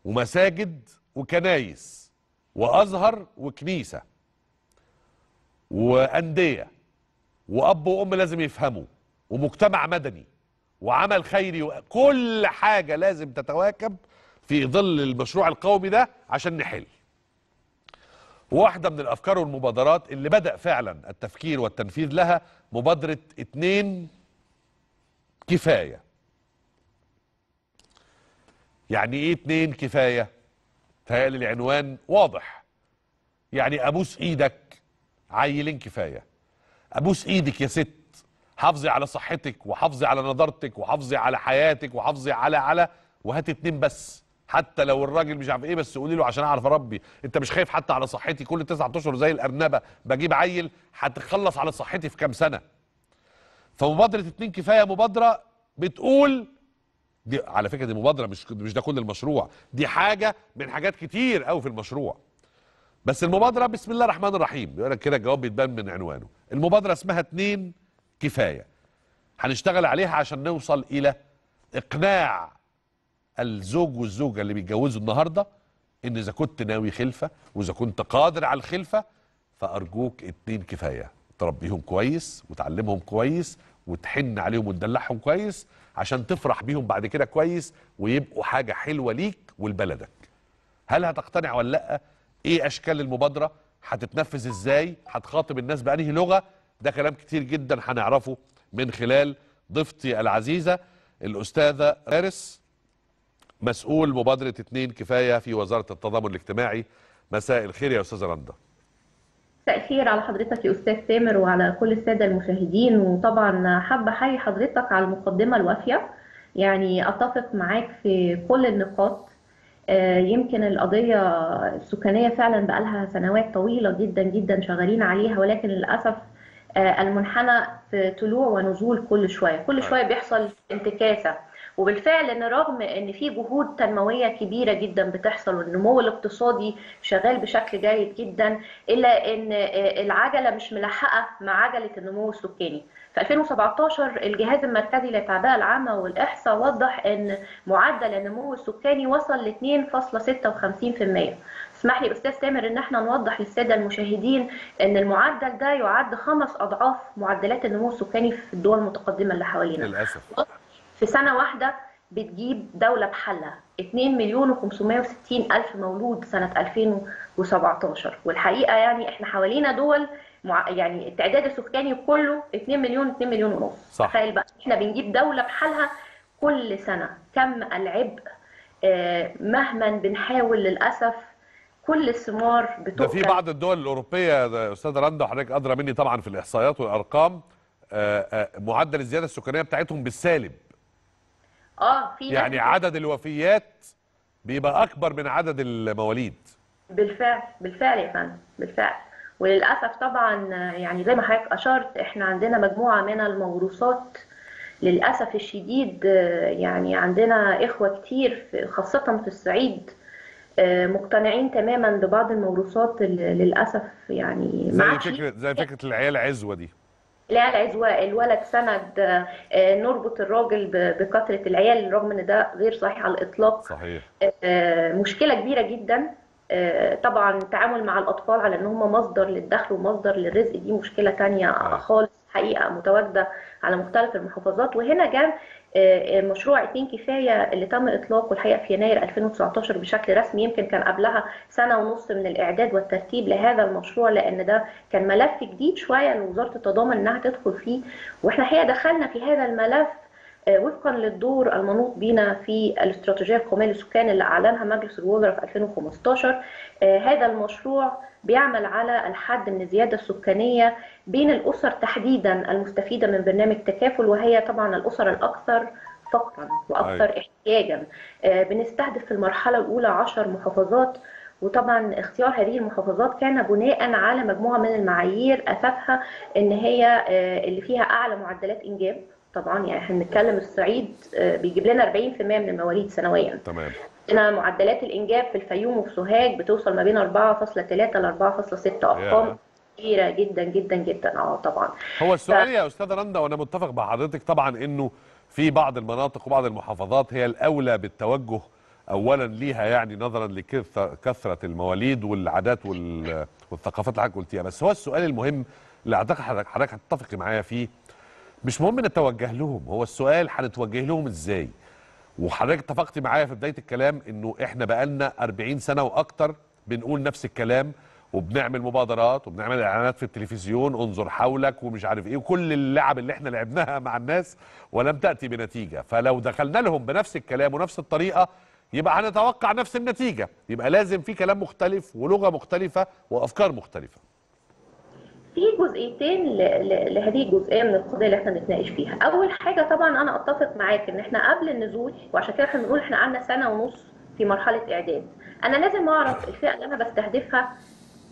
ومساجد وكنايس وأزهر وكنيسة وأندية وأب وأم لازم يفهموا ومجتمع مدني وعمل خيري وكل حاجة لازم تتواكب في ظل المشروع القومي ده عشان نحل. واحدة من الأفكار والمبادرات اللي بدأ فعلا التفكير والتنفيذ لها مبادرة اتنين كفاية. يعني إيه اتنين كفاية؟ تهيألي العنوان واضح. يعني أبوس إيدك عيلين كفاية. أبوس إيدك يا ست. حافظي على صحتك وحافظي على نضارتك وحافظي على حياتك وحافظي على على وهات اتنين بس. حتى لو الراجل مش عارف إيه بس قولي له عشان أعرف أربي. أنت مش خايف حتى على صحتي؟ كل تسعة أشهر زي الأرنبة بجيب عيل هتخلص على صحتي في كام سنة؟ فمبادرة اتنين كفاية مبادرة بتقول دي على فكرة دي مبادرة مش مش ده كل المشروع. دي حاجة من حاجات كتير قوي في المشروع. بس المبادرة بسم الله الرحمن الرحيم. بيقول لك كده الجواب بيتبان من عنوانه. المبادرة اسمها اتنين كفاية. هنشتغل عليها عشان نوصل إلى إقناع الزوج والزوجة اللي بيتجوزوا النهارده إن إذا كنت ناوي خلفة وإذا كنت قادر على الخلفة فأرجوك اتنين كفاية. تربيهم كويس وتعلمهم كويس وتحن عليهم وتدلعهم كويس عشان تفرح بيهم بعد كده كويس ويبقوا حاجة حلوة ليك ولبلدك. هل هتقتنع ولا لأ؟ إيه أشكال المبادرة؟ هتتنفذ إزاي؟ هتخاطب الناس بأنهي لغة؟ ده كلام كتير جدا هنعرفه من خلال ضيفتي العزيزة الأستاذة فارس مسؤول مبادرة اتنين كفاية في وزارة التضامن الاجتماعي. مساء الخير يا أستاذة رندا. الخير على حضرتك يا أستاذ تامر وعلى كل السادة المشاهدين. وطبعا حابة أحيي حضرتك على المقدمة الوافية. يعني أتفق معاك في كل النقاط. آه، يمكن القضية السكانية فعلا بقالها سنوات طويلة جدا جدا شغالين عليها ولكن للأسف آه، المنحنى في طلوع ونزول كل شوية. كل شوية بيحصل انتكاسة. وبالفعل إن رغم إن في جهود تنموية كبيرة جدا بتحصل والنمو الاقتصادي شغال بشكل جيد جدا إلا إن العجلة مش ملحقة مع عجلة النمو السكاني. في 2017 الجهاز المركزي للتعبئه العامة والإحصاء وضح إن معدل النمو السكاني وصل ل 2.56% اسمح لي أستاذ تامر إن إحنا نوضح للسادة المشاهدين إن المعدل ده يعد خمس أضعاف معدلات النمو السكاني في الدول المتقدمة اللي حوالينا. للأسف. في سنة واحدة بتجيب دولة بحالها. 2 مليون و560 ألف مولود سنة 2017 والحقيقة يعني إحنا حوالينا دول مع يعني التعداد السكاني كله 2 مليون 2 مليون ونص. صح. تخيل بقى إحنا بنجيب دولة بحالها كل سنة. كم العبء آه، مهما بنحاول للأسف كل الثمار ده بتؤكل في بعض الدول الأوروبية ده يا استاذه رندا وحضرتك أدرى مني طبعا في الإحصائيات والأرقام آه، آه، معدل الزيادة السكانية بتاعتهم بالسالب. آه في ناس يعني عدد الوفيات بيبقى أكبر من عدد المواليد. بالفعل بالفعل يا فندم بالفعل. وللأسف طبعا يعني زي ما حضرتك أشرت إحنا عندنا مجموعة من الموروثات للأسف الشديد يعني عندنا إخوة كتير خاصة في الصعيد آه، مقتنعين تماما ببعض الموروثات اللي للأسف يعني زي فكرة زي فكرة العيال عزوة دي. لا العزواء الولد سند آه، آه، نربط الراجل ب- بكثرة العيال رغم إن ده غير صحيح على الإطلاق. صحيح. آه، مشكلة كبيرة جدا. آه، طبعا التعامل مع الأطفال على إن هم مصدر للدخل ومصدر للرزق دي مشكلة تانية آه. خالص حقيقة متواجدة على مختلف المحافظات. وهنا جاء آه، مشروع اتنين كفاية اللي تم إطلاقه الحقيقة في يناير 2019 بشكل رسمي يمكن كان قبلها سنة ونص من الإعداد والترتيب لهذا المشروع لأن ده كان ملف جديد شوية لوزاره التضامن إنها تدخل فيه. وإحنا الحقيقة دخلنا في هذا الملف آه، وفقا للدور المنوط بنا في الاستراتيجية القومية للسكان اللي أعلنها مجلس الوزراء في 2015 آه، هذا المشروع بيعمل على الحد من الزيادة السكانية بين الأسر تحديدا المستفيدة من برنامج تكافل وهي طبعا الأسر الأكثر فقرا وأكثر احتياجا. آه، بنستهدف في المرحلة الأولى 10 محافظات وطبعا اختيار هذه المحافظات كان بناء على مجموعة من المعايير أساسها إن هي آه، اللي فيها أعلى معدلات إنجاب. طبعا يعني إحنا بنتكلم الصعيد آه، بيجيب لنا 40% من المواليد سنويا. تمام. عندنا معدلات الإنجاب في الفيوم وفي سوهاج بتوصل ما بين 4.3 ل 4.6 أرقام. كبيرة جدا جدا جدا. آه طبعا. هو السؤال يا أستاذة رندا وأنا متفق مع حضرتك طبعا إنه في بعض المناطق وبعض المحافظات هي الأولى بالتوجه اولا ليها يعني نظرا لكثره المواليد والعادات وال- والثقافات اللي حضرتك قلتيها. بس هو السؤال المهم اللي أعتقد حضرتك هتتفقي معايا فيه مش مهم نتوجه لهم هو السؤال هنتوجه لهم إزاي؟ وحضرتك اتفقتي معايا في بداية الكلام إنه إحنا بقالنا 40 سنة وأكتر بنقول نفس الكلام وبنعمل مبادرات وبنعمل إعلانات في التلفزيون انظر حولك ومش عارف إيه وكل اللعب اللي إحنا لعبناها مع الناس ولم تأتي بنتيجة. فلو دخلنا لهم بنفس الكلام ونفس الطريقة يبقى هنتوقع نفس النتيجة. يبقى لازم في كلام مختلف ولغة مختلفة وأفكار مختلفة. في جزئيتين لهذه الجزئية من القضية اللي إحنا بنتناقش فيها. أول حاجة طبعا أنا أتفق معاك إن إحنا قبل النزول وعشان كده إحنا بنقول إحنا قعدنا سنة ونص في مرحلة اعداد أنا لازم أعرف الفئة اللي أنا بستهدفها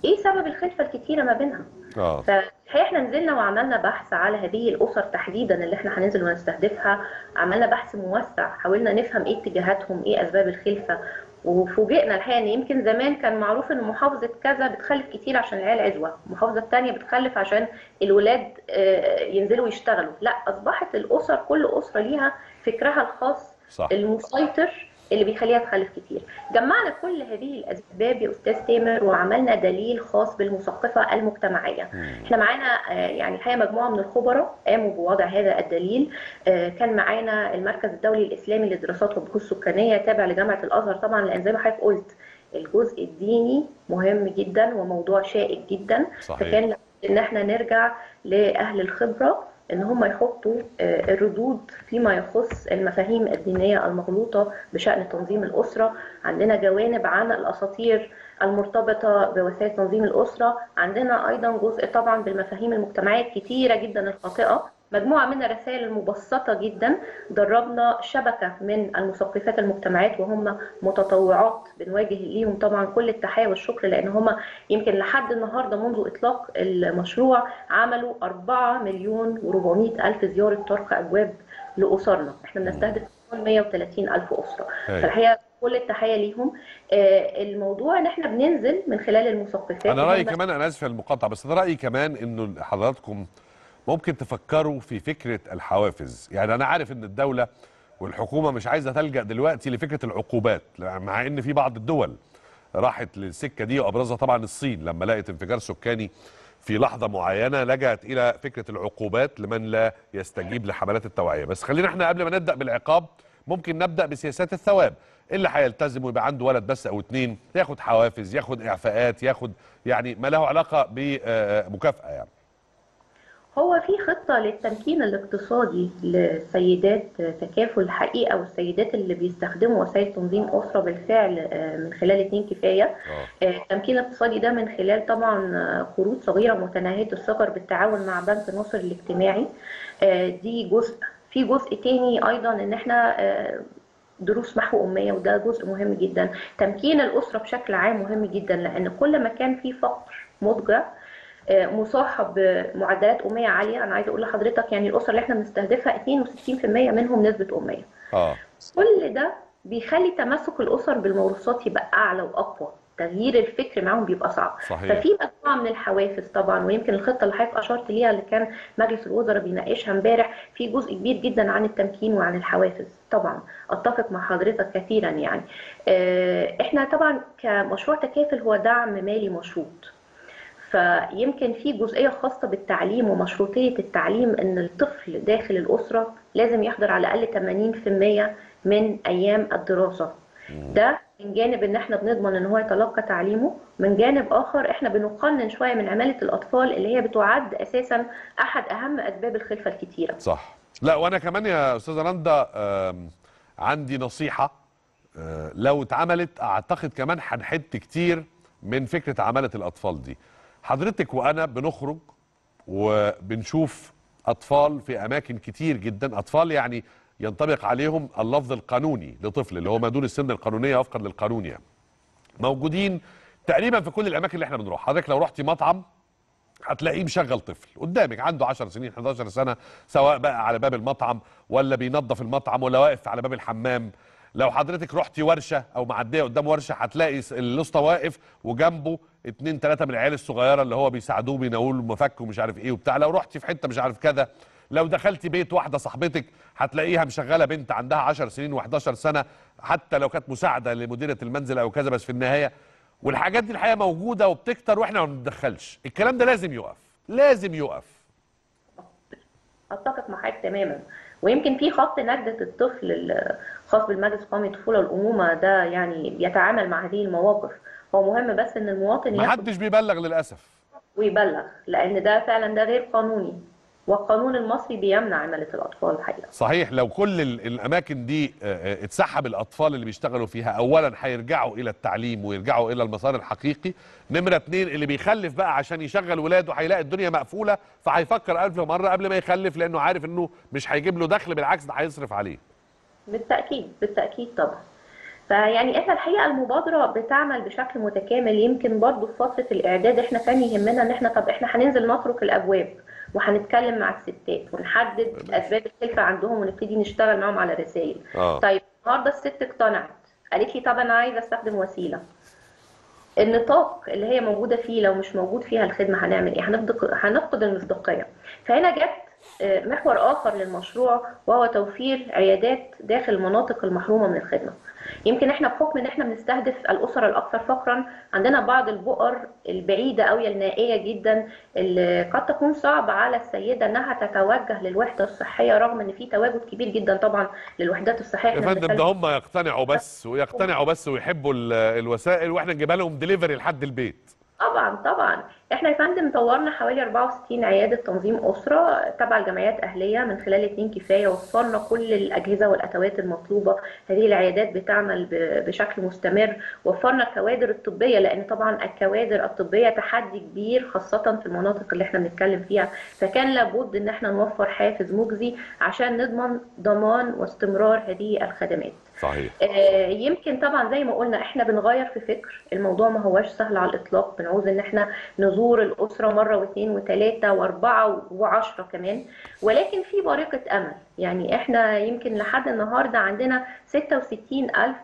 إيه سبب الخلفة الكتيرة ما بينها. آه. فالحقيقة إحنا نزلنا وعملنا بحث على هذه الأسر تحديدا اللي إحنا هننزل ونستهدفها. عملنا بحث موسع حاولنا نفهم إيه اتجاهاتهم إيه أسباب الخلفة. وفوجئنا الحقيقة إن يمكن زمان كان معروف إن محافظة كذا بتخلف كتير عشان العيال عزوة. المحافظه الثانية بتخلف عشان الولاد آه، ينزلوا يشتغلوا. لا أصبحت الأسر كل أسرة ليها فكرها الخاص صح. المسيطر اللي بيخليها تخلف كتير. جمعنا كل هذه الأسباب يا أستاذ تامر وعملنا دليل خاص بالمثقفة المجتمعية. إحنا معانا آه، يعني الحقيقة مجموعة من الخبراء قاموا بوضع هذا الدليل. آه، كان معانا المركز الدولي الإسلامي للدراسات والبحوث السكانية تابع لجامعة الأزهر. طبعا لأن زي ما حضرتك قلت الجزء الديني مهم جدا وموضوع شائك جدا. صحيح. فكان إن إحنا نرجع لأهل الخبرة إن هم يحطوا آه، الردود فيما يخص المفاهيم الدينية المغلوطة بشأن تنظيم الأسرة. عندنا جوانب عن الأساطير المرتبطة بوسائل تنظيم الأسرة. عندنا أيضا جزء طبعا بالمفاهيم المجتمعية الكتيرة جدا الخاطئة. مجموعة من الرسائل المبسطة جدا. دربنا شبكة من المثقفات المجتمعات وهم متطوعات بنواجه ليهم طبعا كل التحية والشكر لأن هم يمكن لحد النهارده منذ إطلاق المشروع عملوا 4 مليون و400 ألف زيارة طرق أبواب لأسرنا. إحنا بنستهدف 130 ألف أسرة. هاي. فالحقيقة كل التحية ليهم. آه، الموضوع إن إحنا بننزل من خلال المثقفات. أنا رأيي كمان أنا آسف على المقاطعة بس أنا رأيي كمان إنه حضراتكم ممكن تفكروا في فكرة الحوافز. يعني أنا عارف إن الدولة والحكومة مش عايزة تلجأ دلوقتي لفكرة العقوبات مع إن في بعض الدول راحت للسكة دي وأبرزها طبعا الصين لما لقت انفجار سكاني في لحظة معينة لجأت إلى فكرة العقوبات لمن لا يستجيب لحملات التوعية. بس خلينا إحنا قبل ما نبدأ بالعقاب ممكن نبدأ بسياسات الثواب. اللي هيلتزم ويبقى عنده ولد بس أو اتنين ياخد حوافز ياخد إعفاءات ياخد يعني ما له علاقة بمكافأة يعني. هو في خطة للتمكين الاقتصادي لسيدات تكافل الحقيقة والسيدات اللي بيستخدموا وسائل تنظيم أسرة بالفعل آه، من خلال اتنين كفاية. آه. آه، التمكين الاقتصادي ده من خلال طبعا آه، قروض صغيرة متناهية الصغر بالتعاون مع بنك ناصر الاجتماعي. آه، دي جزء. في جزء تاني أيضا إن إحنا آه، دروس محو أمية وده جزء مهم جدا. تمكين الأسرة بشكل عام مهم جدا لأن كل ما كان في فقر مضجع آه، مصاحب بمعدلات أمية عالية. أنا عايزة أقول لحضرتك يعني الأسر اللي إحنا بنستهدفها 62% منهم نسبة أمية آه. كل ده بيخلي تمسك الأسر بالموروثات يبقى أعلى وأقوى. تغيير الفكر معاهم بيبقى صعب. صحيح. ففي مجموعة من الحوافز طبعا ويمكن الخطة اللي حضرتك أشرت ليها اللي كان مجلس الوزراء بيناقشها امبارح في جزء كبير جدا عن التمكين وعن الحوافز. طبعا أتفق مع حضرتك كثيرا يعني. آه، إحنا طبعا كمشروع تكافل هو دعم مالي مشروط. فيمكن في جزئية خاصة بالتعليم ومشروطية التعليم إن الطفل داخل الأسرة لازم يحضر على الأقل 80% من أيام الدراسة. ده من جانب إن إحنا بنضمن إن هو يتلقى تعليمه من جانب آخر إحنا بنقنن شوية من عمالة الأطفال اللي هي بتعد أساسا أحد أهم أسباب الخلفة الكتيرة. صح. لا وأنا كمان يا أستاذة رندا عندي نصيحة آه، لو اتعملت أعتقد كمان هنحد كتير من فكرة عمالة الأطفال دي. حضرتك وأنا بنخرج وبنشوف أطفال في أماكن كتير جدا. أطفال يعني ينطبق عليهم اللفظ القانوني لطفل اللي هو ما دون السن القانونية وفقا للقانون يعني. موجودين تقريبا في كل الأماكن اللي إحنا بنروح. حضرتك لو رحتي مطعم هتلاقيه مشغل طفل قدامك عنده 10 سنين 11 سنة سواء بقى على باب المطعم ولا بينظف المطعم ولا واقف على باب الحمام. لو حضرتك رحتي ورشة أو معدية قدام ورشة هتلاقي الأسطى واقف وجنبه اتنين تلاتة من العيال الصغيرة اللي هو بيساعدوه بيناولوا مفك ومش عارف إيه وبتاع. لو رحتي في حتة مش عارف كذا لو دخلتي بيت واحدة صاحبتك هتلاقيها مشغلة بنت عندها 10 سنين و11 سنة حتى لو كانت مساعدة لمديرة المنزل أو كذا بس في النهاية والحاجات دي الحقيقة موجودة وبتكتر وإحنا ما بنتدخلش الكلام ده لازم يقف لازم يقف. أتفق مع حضرتك تماما. ويمكن في خط نجدة الطفل الخاص بالمجلس القومي للطفولة والأمومة ده يعني بيتعامل مع هذه المواقف. هو مهم بس إن المواطن ما ياخد حدش بيبلغ للأسف. ويبلغ لأن ده فعلا ده غير قانوني. والقانون المصري بيمنع عمالة الأطفال الحقيقة. صحيح لو كل ال- الأماكن دي آه، آه، اتسحب الأطفال اللي بيشتغلوا فيها اولا هيرجعوا إلى التعليم ويرجعوا إلى المسار الحقيقي. نمرة اتنين اللي بيخلف بقى عشان يشغل ولاده هيلاقي الدنيا مقفولة فهيفكر ألف مرة قبل ما يخلف لأنه عارف إنه مش هيجيب له دخل بالعكس ده هيصرف عليه. بالتأكيد بالتأكيد طبعا. فيعني إحنا الحقيقة المبادرة بتعمل بشكل متكامل يمكن برضو في فترة الإعداد إحنا كان يهمنا إن إحنا طب إحنا هننزل نطرق الأبواب وهنتكلم مع الستات ونحدد أسباب الخلفة عندهم ونبتدي نشتغل معاهم على رسائل. آه. طيب النهارده الست اقتنعت قالت لي طب أنا عايزة أستخدم وسيلة. النطاق اللي هي موجودة فيه لو مش موجود فيها الخدمة هنعمل إيه؟ هنفقد هنفقد المصداقية. فهنا جت آه، محور آخر للمشروع وهو توفير عيادات داخل المناطق المحرومة من الخدمة. يمكن إحنا بحكم إن إحنا بنستهدف الاسر الأكثر فقرا عندنا بعض البؤر البعيدة أو النائية جدا اللي قد تكون صعب على السيدة إنها تتوجه للوحدة الصحية رغم إن في تواجد كبير جدا طبعا للوحدات الصحية. يا فندم ده هم يقتنعوا بس ويقتنعوا بس ويحبوا ال- الوسائل وإحنا نجيبها لهم دليفري لحد البيت. طبعا طبعا. إحنا يا فندم طورنا حوالي 64 عيادة تنظيم أسرة تبع الجمعيات أهلية من خلال اتنين كفاية وفرنا كل الأجهزة والأدوات المطلوبة. هذه العيادات بتعمل بشكل مستمر. وفرنا الكوادر الطبية لأن طبعا الكوادر الطبية تحدي كبير خاصة في المناطق اللي إحنا بنتكلم فيها. فكان لابد إن إحنا نوفر حافز مجزي عشان نضمن ضمان واستمرار هذه الخدمات. صحيح. آه، يمكن طبعا زي ما قلنا إحنا بنغير في فكر. الموضوع ما هواش سهل على الإطلاق. بنعوز إن إحنا نزور الأسرة مرة واثنين وثلاثة وأربعة وعشرة كمان. ولكن في بارقة أمل. يعني إحنا يمكن لحد النهارده عندنا 66000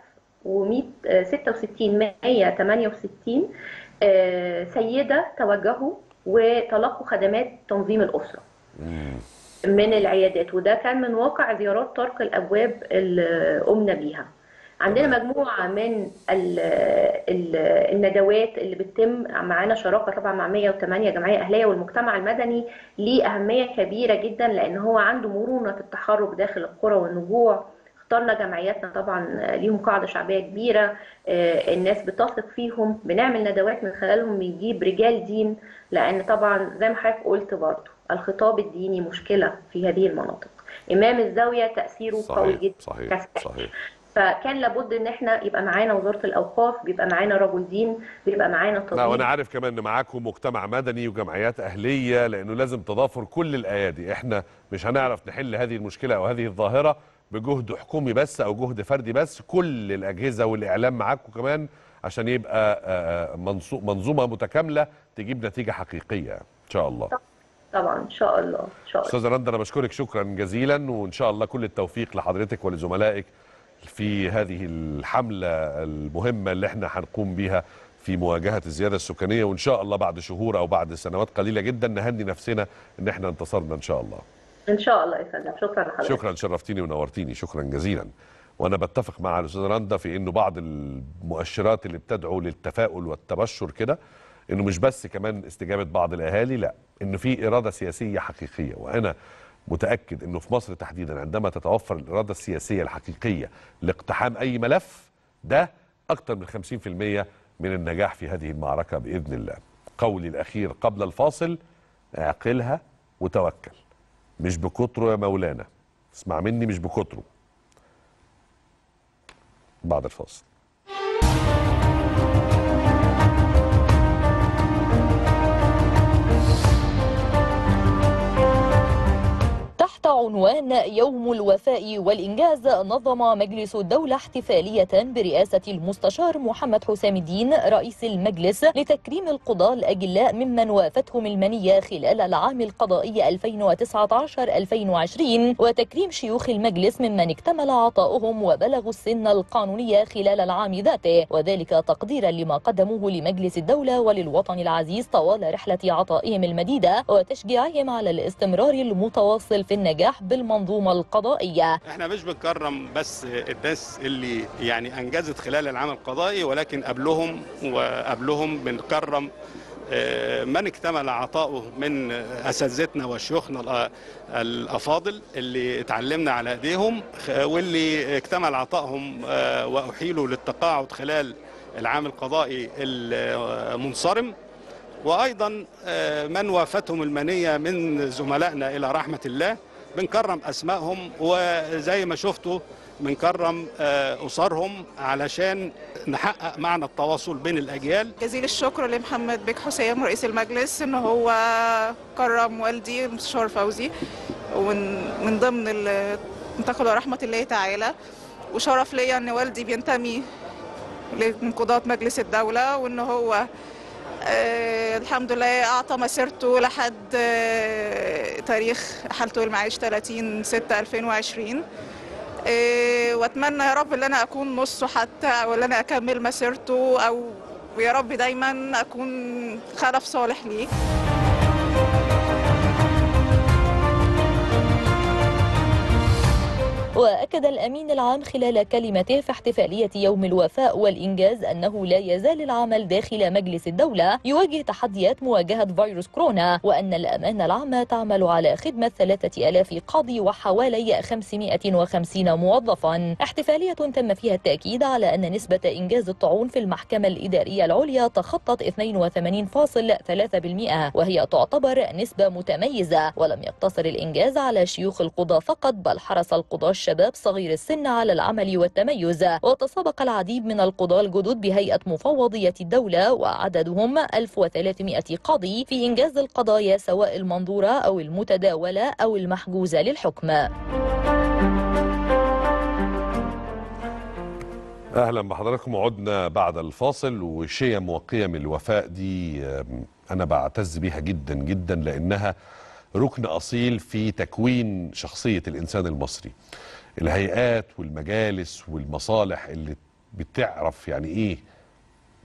و100 66 168 آه، سيدة توجهوا وتلقوا خدمات تنظيم الأسرة. من العيادات وده كان من واقع زيارات طرق الأبواب اللي قمنا بيها. عندنا مجموعة من ال ال الندوات اللي بتتم معانا شراكة طبعا مع 108 جمعية أهلية والمجتمع المدني ليه أهمية كبيرة جدا لأن هو عنده مرونة التحرك داخل القرى والنجوع. اخترنا جمعياتنا طبعا ليهم قاعدة شعبية كبيرة آه، الناس بتثق فيهم بنعمل ندوات من خلالهم بنجيب رجال دين لأن طبعا زي ما حضرتك قلت برضه الخطاب الديني مشكلة في هذه المناطق. إمام الزاوية تأثيره قوي صحيح جدا صحيح كسائر. صحيح. فكان لابد إن إحنا يبقى معانا وزارة الأوقاف بيبقى معانا رجل دين بيبقى معانا لا وأنا عارف كمان إن معاكم مجتمع مدني وجمعيات أهلية لأنه لازم تضافر كل الأيادي. إحنا مش هنعرف نحل هذه المشكلة أو هذه الظاهرة بجهد حكومي بس أو جهد فردي بس. كل الأجهزة والإعلام معاكم كمان عشان يبقى آه، آه، منظومة متكاملة تجيب نتيجة حقيقية إن شاء الله. طبعا إن شاء الله إن شاء الله. استاذه رندا أنا بشكرك شكرا جزيلا وإن شاء الله كل التوفيق لحضرتك ولزملائك في هذه الحملة المهمة اللي إحنا هنقوم بيها في مواجهة الزيادة السكانية وإن شاء الله بعد شهور أو بعد سنوات قليلة جدا نهني نفسنا إن إحنا انتصرنا إن شاء الله. إن شاء الله يا فندم. شكرا لحضرتك. شكرا شرفتيني ونورتيني. شكرا جزيلا. وأنا بتفق مع الأستاذة رندا في إنه بعض المؤشرات اللي بتدعو للتفاؤل والتبشر كده إنه مش بس كمان استجابة بعض الأهالي لا إنه في إرادة سياسية حقيقية وأنا متأكد إنه في مصر تحديدا عندما تتوفر الإرادة السياسية الحقيقية لاقتحام أي ملف ده أكثر من 50% من النجاح في هذه المعركة بإذن الله. قولي الأخير قبل الفاصل أعقلها وتوكل. مش بكتره يا مولانا. اسمع مني مش بكتره. بعد الفاصل. تحت عنوان يوم الوفاء والإنجاز نظم مجلس الدولة احتفالية برئاسة المستشار محمد حسام الدين رئيس المجلس لتكريم القضاة الأجلاء ممن وافتهم المنية خلال العام القضائي 2019-2020 وتكريم شيوخ المجلس ممن اكتمل عطاؤهم وبلغوا السن القانونية خلال العام ذاته. وذلك تقديرا لما قدموه لمجلس الدولة وللوطن العزيز طوال رحلة عطائهم المديدة وتشجيعهم على الاستمرار المتواصل في النجاح بالمنظومة القضائية. إحنا مش بنكرم بس الناس اللي يعني أنجزت خلال العام القضائي ولكن قبلهم وقبلهم بنكرم آه، من اكتمل عطاؤه من أساتذتنا وشيوخنا الأفاضل اللي اتعلمنا على إيديهم خ- واللي اكتمل عطائهم آه، وأحيلوا للتقاعد خلال العام القضائي المنصرم. وأيضا آه، من وافتهم المنية من زملائنا إلى رحمة الله بنكرم أسمائهم وزي ما شفتوا بنكرم آه، أسرهم علشان نحقق معنى التواصل بين الأجيال. جزيل الشكر لمحمد بك حسام رئيس المجلس إن هو كرم والدي المستشار فوزي ومن من ضمن انتقلوا رحمة الله تعالى. وشرف ليا إن والدي بينتمي من قضاة مجلس الدولة وإن هو الحمد لله أعطى مسيرته لحد آه تاريخ حالته المعاش 30 6 2020 آه وأتمنى يا رب إن أنا أكون نصه حتى أو إن أنا أكمل مسيرته أو ويا رب دايما أكون خلف صالح ليه. وأكد الأمين العام خلال كلمته في احتفالية يوم الوفاء والإنجاز أنه لا يزال العمل داخل مجلس الدولة يواجه تحديات مواجهة فيروس كورونا وأن الأمانة العامة تعمل على خدمة ثلاثة ألاف قاضي وحوالي 550 موظفا. احتفالية تم فيها التأكيد على أن نسبة إنجاز الطاعون في المحكمة الإدارية العليا تخطت 82.3% وهي تعتبر نسبة متميزة ولم يقتصر الإنجاز على شيوخ القضاة فقط بل حرص القضاة الشباب صغير السن على العمل والتميز وتسابق العديد من القضاة الجدد بهيئة مفوضية الدولة وعددهم 1300 قاضي في إنجاز القضايا سواء المنظورة أو المتداولة أو المحجوزة للحكم. أهلا بحضراتكم عدنا بعد الفاصل وشيم وقيم الوفاء دي أنا بعتز بيها جدا جدا لأنها ركن أصيل في تكوين شخصية الإنسان المصري. الهيئات والمجالس والمصالح اللي بتعرف يعني إيه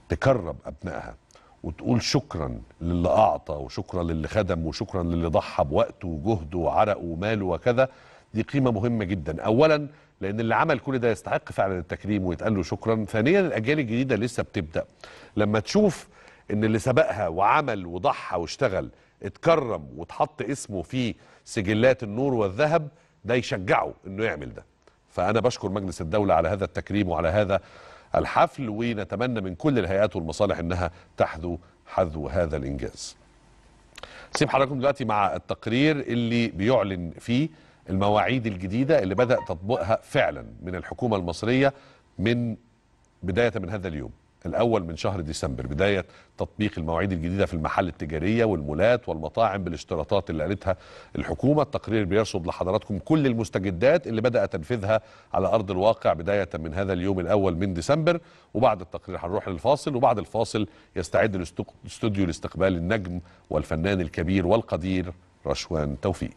تكرم أبنائها وتقول شكرا للي أعطى وشكرا للي خدم وشكرا للي ضحى بوقته وجهده وعرقه وماله وكذا دي قيمة مهمة جدا. اولا لأن اللي عمل كل ده يستحق فعلا التكريم ويتقال له شكرا. ثانيا الأجيال الجديدة لسه بتبدأ. لما تشوف إن اللي سبقها وعمل وضحى واشتغل اتكرم واتحط اسمه في سجلات النور والذهب ده يشجعه إنه يعمل ده. فأنا بشكر مجلس الدولة على هذا التكريم وعلى هذا الحفل ونتمنى من كل الهيئات والمصالح إنها تحذو حذو هذا الإنجاز. سيب حضراتكم دلوقتي مع التقرير اللي بيعلن فيه المواعيد الجديدة اللي بدأ تطبيقها فعلا من الحكومة المصرية من بداية من هذا اليوم. الأول من شهر ديسمبر بداية تطبيق المواعيد الجديدة في المحال التجارية والمولات والمطاعم بالاشتراطات اللي قالتها الحكومة. التقرير بيرصد لحضراتكم كل المستجدات اللي بدأ تنفيذها على أرض الواقع بداية من هذا اليوم الأول من ديسمبر. وبعد التقرير هنروح للفاصل وبعد الفاصل يستعد الاستوديو لاستقبال النجم والفنان الكبير والقدير رشوان توفيق.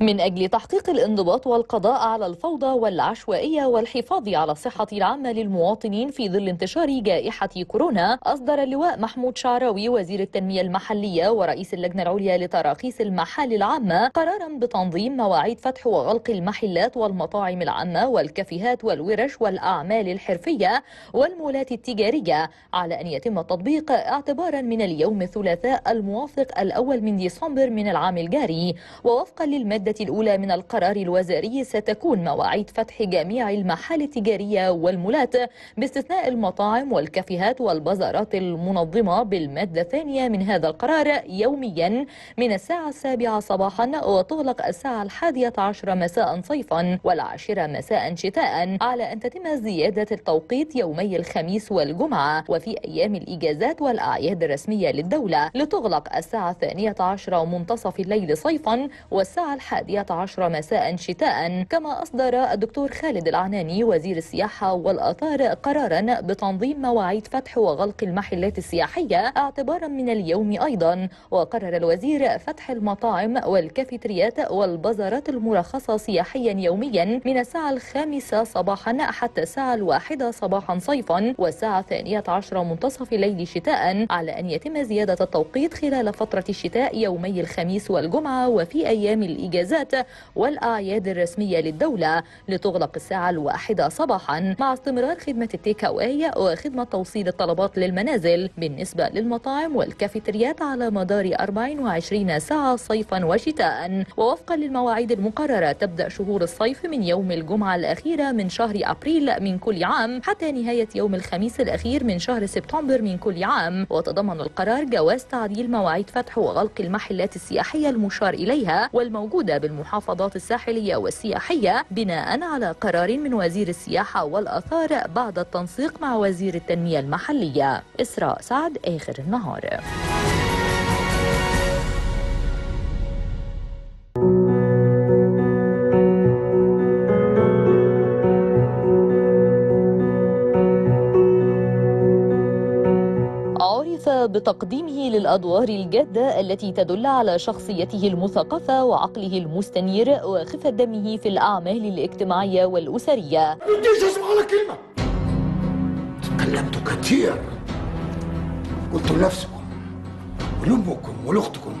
من أجل تحقيق الانضباط والقضاء على الفوضى والعشوائية والحفاظ على الصحة العامة للمواطنين في ظل انتشار جائحة كورونا أصدر اللواء محمود شعراوي وزير التنمية المحلية ورئيس اللجنة العليا لتراخيص المحال العامة قرارا بتنظيم مواعيد فتح وغلق المحلات والمطاعم العامة والكافيهات والورش والأعمال الحرفية والمولات التجارية على أن يتم التطبيق اعتبارا من اليوم الثلاثاء الموافق الأول من ديسمبر من العام الجاري ووفقا للمادة الأولى من القرار الوزاري ستكون مواعيد فتح جميع المحال التجارية والمولات باستثناء المطاعم والكافيهات والبازارات المنظمة بالمادة الثانية من هذا القرار يوميا من الساعة السابعة صباحا وتغلق الساعة الحادية عشر مساء صيفا والعاشرة مساء شتاء على أن تتم زيادة التوقيت يومي الخميس والجمعة وفي أيام الإجازات والأعياد الرسمية للدولة لتغلق الساعة الثانية عشر منتصف الليل صيفا والساعة الحادية عشر مساء شتاء كما أصدر الدكتور خالد العناني وزير السياحة والآثار قرارا بتنظيم مواعيد فتح وغلق المحلات السياحية اعتبارا من اليوم أيضا. وقرر الوزير فتح المطاعم والكافيتريات والبازارات المرخصة سياحيا يوميا من الساعة الخامسة صباحا حتى الساعة الواحدة صباحا صيفا والساعة الثانية عشر منتصف الليل شتاء على أن يتم زيادة التوقيت خلال فترة الشتاء يومي الخميس والجمعة وفي أيام الإجازات والأعياد الرسمية للدولة لتغلق الساعة الواحدة صباحا مع استمرار خدمة التيك أواي وخدمة توصيل الطلبات للمنازل بالنسبة للمطاعم والكافيتريات على مدار 24 ساعة صيفا وشتاء. ووفقا للمواعيد المقررة تبدأ شهور الصيف من يوم الجمعة الأخيرة من شهر أبريل من كل عام حتى نهاية يوم الخميس الأخير من شهر سبتمبر من كل عام. وتضمن القرار جواز تعديل مواعيد فتح وغلق المحلات السياحية المشار إليها والموجودة بالمحافظات الساحلية والسياحية بناء على قرار من وزير السياحة والآثار بعد التنسيق مع وزير التنمية المحلية. إسراء سعد آخر النهار. بتقديمه للأدوار الجادة التي تدل على شخصيته المثقفة وعقله المستنير وخفة دمه في الأعمال الاجتماعية والأسرية. بديش أسمع ولا كلمة. تكلمت كثير. قلت لنفسكم ولأمكم ولأختكم.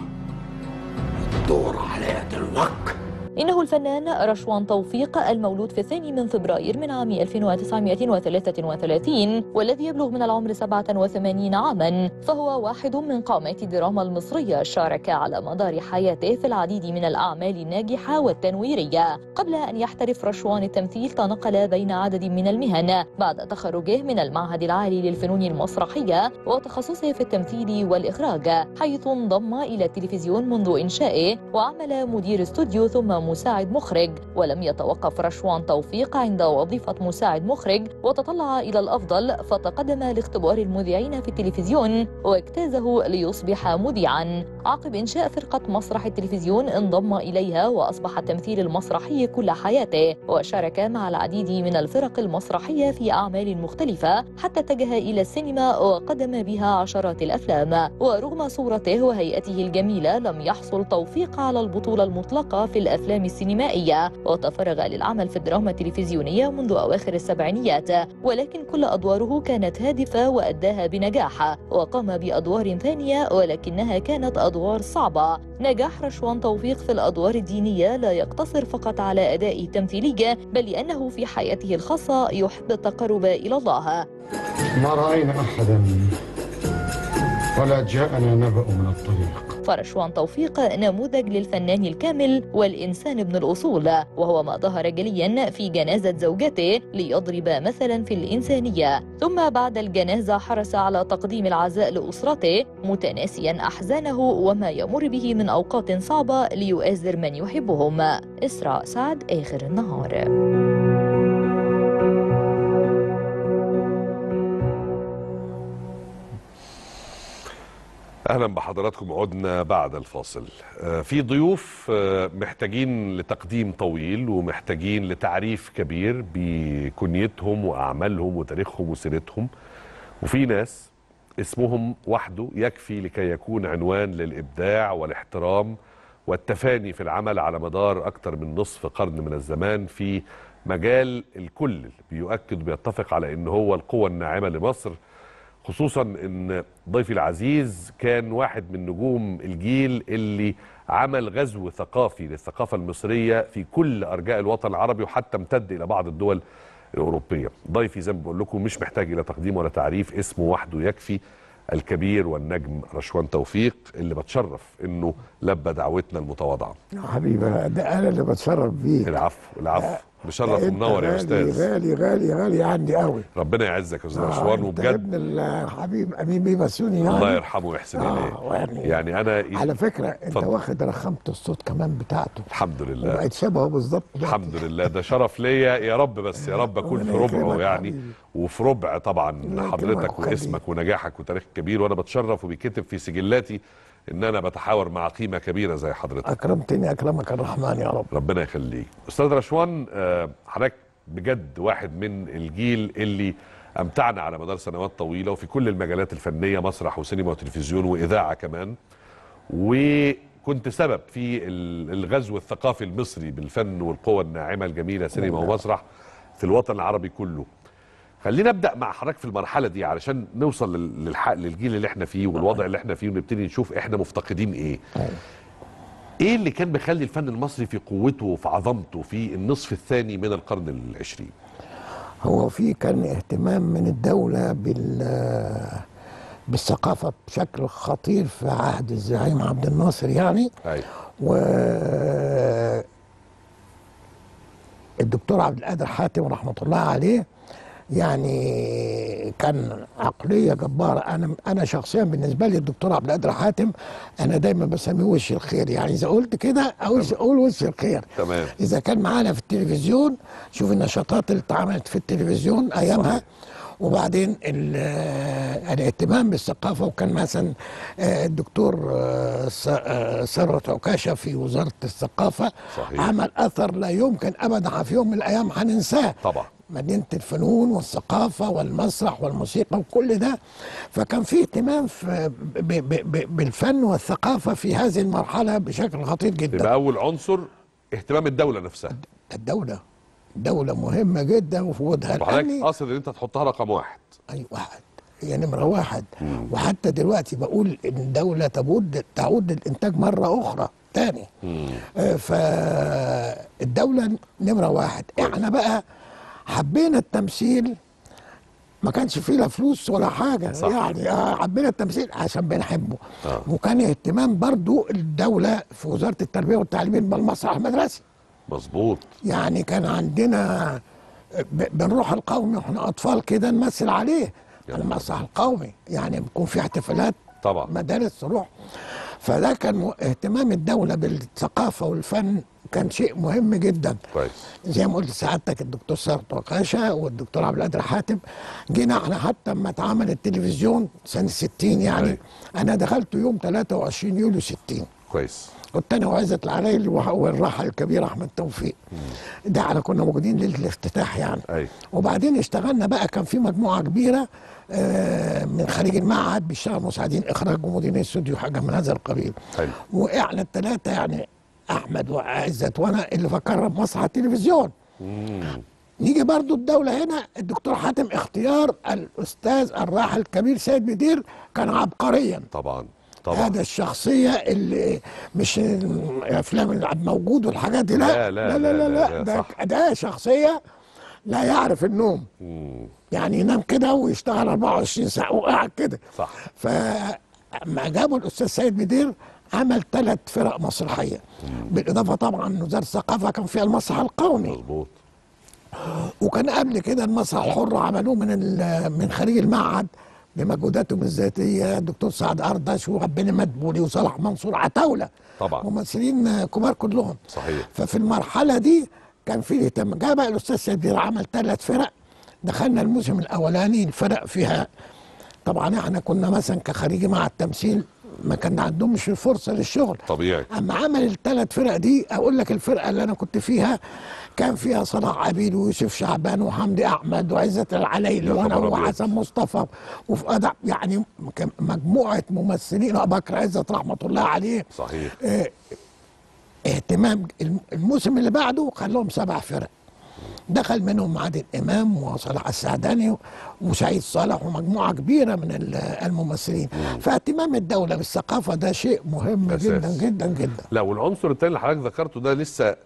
الدور عليها دلوقتي إنه الفنان رشوان توفيق المولود في الثاني من فبراير من عام 1933 والذي يبلغ من العمر 87 عاما. فهو واحد من قامات الدراما المصرية شارك على مدار حياته في العديد من الأعمال الناجحة والتنويرية. قبل أن يحترف رشوان التمثيل تنقل بين عدد من المهن. بعد تخرجه من المعهد العالي للفنون المسرحية وتخصصه في التمثيل والإخراج حيث انضم إلى التلفزيون منذ إنشائه وعمل مدير استوديو ثم مساعد مخرج ولم يتوقف رشوان توفيق عند وظيفة مساعد مخرج وتطلع إلى الأفضل فتقدم لاختبار المذيعين في التلفزيون واجتازه ليصبح مذيعا. عقب إنشاء فرقة مسرح التلفزيون انضم إليها وأصبح التمثيل المسرحي كل حياته وشارك مع العديد من الفرق المسرحية في أعمال مختلفة حتى اتجه إلى السينما وقدم بها عشرات الأفلام. ورغم صورته وهيئته الجميلة لم يحصل توفيق على البطولة المطلقة في الأفلام السينمائية وتفرغ للعمل في الدراما التلفزيونية منذ أواخر السبعينيات ولكن كل أدواره كانت هادفة وأداها بنجاح وقام بأدوار ثانية ولكنها كانت أدوار صعبة. نجاح رشوان توفيق في الأدوار الدينية لا يقتصر فقط على أدائه التمثيلي بل لأنه في حياته الخاصة يحب التقرب إلى الله. ما رأينا أحدا ولا جاءنا نبأ من الطريق. فرشوان توفيق نموذج للفنان الكامل والإنسان ابن الأصول وهو ما ظهر جليا في جنازة زوجته ليضرب مثلا في الإنسانية. ثم بعد الجنازة حرص على تقديم العزاء لأسرته متناسيا أحزانه وما يمر به من أوقات صعبة ليؤازر من يحبهم. إسراء سعد آخر النهار. أهلا بحضراتكم عدنا بعد الفاصل. آه، في ضيوف آه، محتاجين لتقديم طويل ومحتاجين لتعريف كبير بكنيتهم وأعمالهم وتاريخهم وسيرتهم. وفي ناس اسمهم وحده يكفي لكي يكون عنوان للإبداع والاحترام والتفاني في العمل على مدار أكثر من نصف قرن من الزمان في مجال الكل. بيؤكد وبيتفق على أن هو القوة الناعمة لمصر خصوصا إن ضيفي العزيز كان واحد من نجوم الجيل اللي عمل غزو ثقافي للثقافة المصرية في كل أرجاء الوطن العربي وحتى امتد إلى بعض الدول الأوروبية. ضيفي زي ما بقول لكم مش محتاج إلى تقديم ولا تعريف اسمه وحده يكفي. الكبير والنجم رشوان توفيق اللي بتشرف إنه لبى دعوتنا المتواضعة. حبيبي ده أنا اللي بتشرف بيه العفو العفو. مشرف ومنور يا أستاذ. غالي غالي غالي عندي قوي ربنا يعزك يا أستاذ آه، رشوان أنت وبجد ابن الحبيب أمين بيه بسوني يعني. الله يرحمه ويحسن آه، إليه. يعني- يعني أنا على فكرة أنت اتفضل. واخد رخامة الصوت كمان بتاعته. الحمد لله. وبقت شبهه بالظبط الحمد لله. ده شرف ليا يا رب بس يا رب أكون في ربعه يعني حبيبي. وفي ربع طبعا حضرتك. واسمك ونجاحك وتاريخ كبير وأنا بتشرف وبيكتب في سجلاتي إن أنا بتحاور مع قيمة كبيرة زي حضرتك. أكرمتني أكرمك الرحمن يا رب. ربنا يخليك. أستاذ رشوان آه، حضرتك بجد واحد من الجيل اللي أمتعنا على مدار سنوات طويلة وفي كل المجالات الفنية مسرح وسينما وتلفزيون وإذاعة كمان. وكنت سبب في ال- الغزو الثقافي المصري بالفن والقوى الناعمة الجميلة سينما ومسرح في الوطن العربي كله. خلينا أبدأ مع حضرتك في المرحلة دي علشان نوصل لل- للحق للجيل اللي إحنا فيه والوضع اللي إحنا فيه ونبتدي نشوف إحنا مفتقدين إيه. إيه اللي كان بيخلي الفن المصري في قوته وفي عظمته في النصف الثاني من القرن العشرين؟ هو في كان اهتمام من الدولة بال بالثقافة بشكل خطير في عهد الزعيم عبد الناصر يعني. أيوه و الدكتور عبد القادر حاتم رحمة الله عليه يعني كان عقلية جبارة. أنا أنا شخصيا بالنسبة لي الدكتور عبد القادر حاتم أنا دايما بسميه وش الخير. يعني إذا قلت كده أقول أقول وش الخير. تمام. إذا كان معانا في التلفزيون شوف النشاطات اللي اتعملت في التلفزيون أيامها. وبعدين آه، الاهتمام بالثقافة. وكان مثلا آه، الدكتور س- آه، ثروت عكاشة في وزارة الثقافة صحيح. عمل أثر لا يمكن ابدا في يوم من الأيام هننساه. طبعا. مدينة الفنون والثقافة والمسرح والموسيقى وكل ده. فكان في اهتمام في ب- ب- ب- بالفن والثقافة في هذه المرحلة بشكل خطير جدا. يبقى أول عنصر اهتمام الدولة نفسها. الدولة. دولة مهمة جدا وفي وجودها وحضرتك قاصد إن أنت تحطها رقم واحد. أي واحد. هي نمرة واحد. وحتى دلوقتي بقول إن الدولة تعود تعود للإنتاج مرة أخرى تاني. آه، فالدولة نمرة واحد. إحنا بقى حبينا التمثيل ما كانش فيه لا فلوس ولا حاجة صح. يعني آه، حبينا التمثيل عشان بنحبه. آه. وكان اهتمام برضو الدولة في وزارة التربية والتعليم بالمسرح المدرسي. مظبوط. يعني كان عندنا بنروح القومي وإحنا أطفال كده نمثل عليه. المسرح القومي يعني بيكون في احتفالات طبعا. مدارس تروح. فده كان اهتمام الدولة بالثقافة والفن كان شيء مهم جدا. كويس. زي ما قلت سعادتك الدكتور سارت وقاشة والدكتور عبد القادر حاتم جينا إحنا حتى لما اتعمل التلفزيون سنة 60 يعني أيوة. أنا دخلت يوم 23 يوليو 60 كويس. كنت أنا وعزت العرايلي وه- والراحل الكبير أحمد توفيق. ده إحنا كنا موجودين ليله الافتتاح يعني. أيوة. وبعدين اشتغلنا بقى كان في مجموعة كبيرة من خارج المعهد بيشتغل مساعدين إخراج ومديرين استوديو حاجة من هذا القبيل. حلو. وإحنا الثلاثه يعني أحمد وعزت وأنا اللي فكرنا بمسرح التلفزيون. نيجي برضو الدولة هنا الدكتور حاتم اختيار الأستاذ الراحل الكبير سيد بدير كان عبقريا. طبعا طبعا. هذا الشخصية اللي مش الأفلام اللي موجود والحاجات دي لا، لا لا، لا لا, لا، لا, لا، ده, صح. ده شخصية لا يعرف النوم. مم. يعني ينام كده ويشتغل 24 ساعة وقاعد كده. صح. فما جابوا الأستاذ سيد بدير عمل ثلاث فرق مسرحية. بالإضافة طبعا وزارة الثقافة كان فيها المسرح القومي. مظبوط. وكان قبل كده المسرح الحر عملوه من ال- من خارج المعهد بمجهوداتهم الذاتية. الدكتور سعد أردش وربنا مدبولي وصلاح منصور عتاولة. طبعا. ممثلين كبار كلهم. صحيح. ففي المرحلة دي كان في اهتمام جاء بقى الاستاذ سيد عمل ثلاث فرق دخلنا الموسم الأولاني الفرق فيها طبعا إحنا كنا مثلا كخريجي مع التمثيل ما كان عندهمش الفرصه للشغل. طبيعي. أما عمل الثلاث فرق دي أقول لك الفرقة اللي أنا كنت فيها كان فيها صلاح عبيد ويوسف شعبان وحمدي أحمد وعزت العلايلي يا وأنا. وحسن مصطفى وفؤاد ع- يعني مجموعة ممثلين أبو بكر عزت رحمة الله عليه. صحيح. آه، اهتمام الم- الموسم اللي بعده خلاهم سبع فرق. دخل منهم عادل إمام وصلاح السعداني وسعيد صالح ومجموعة كبيرة من ال- الممثلين. فاهتمام الدولة بالثقافة ده شيء مهم أساس. جدا جدا جدا. لا والعنصر الثاني اللي حضرتك ذكرته ده لسه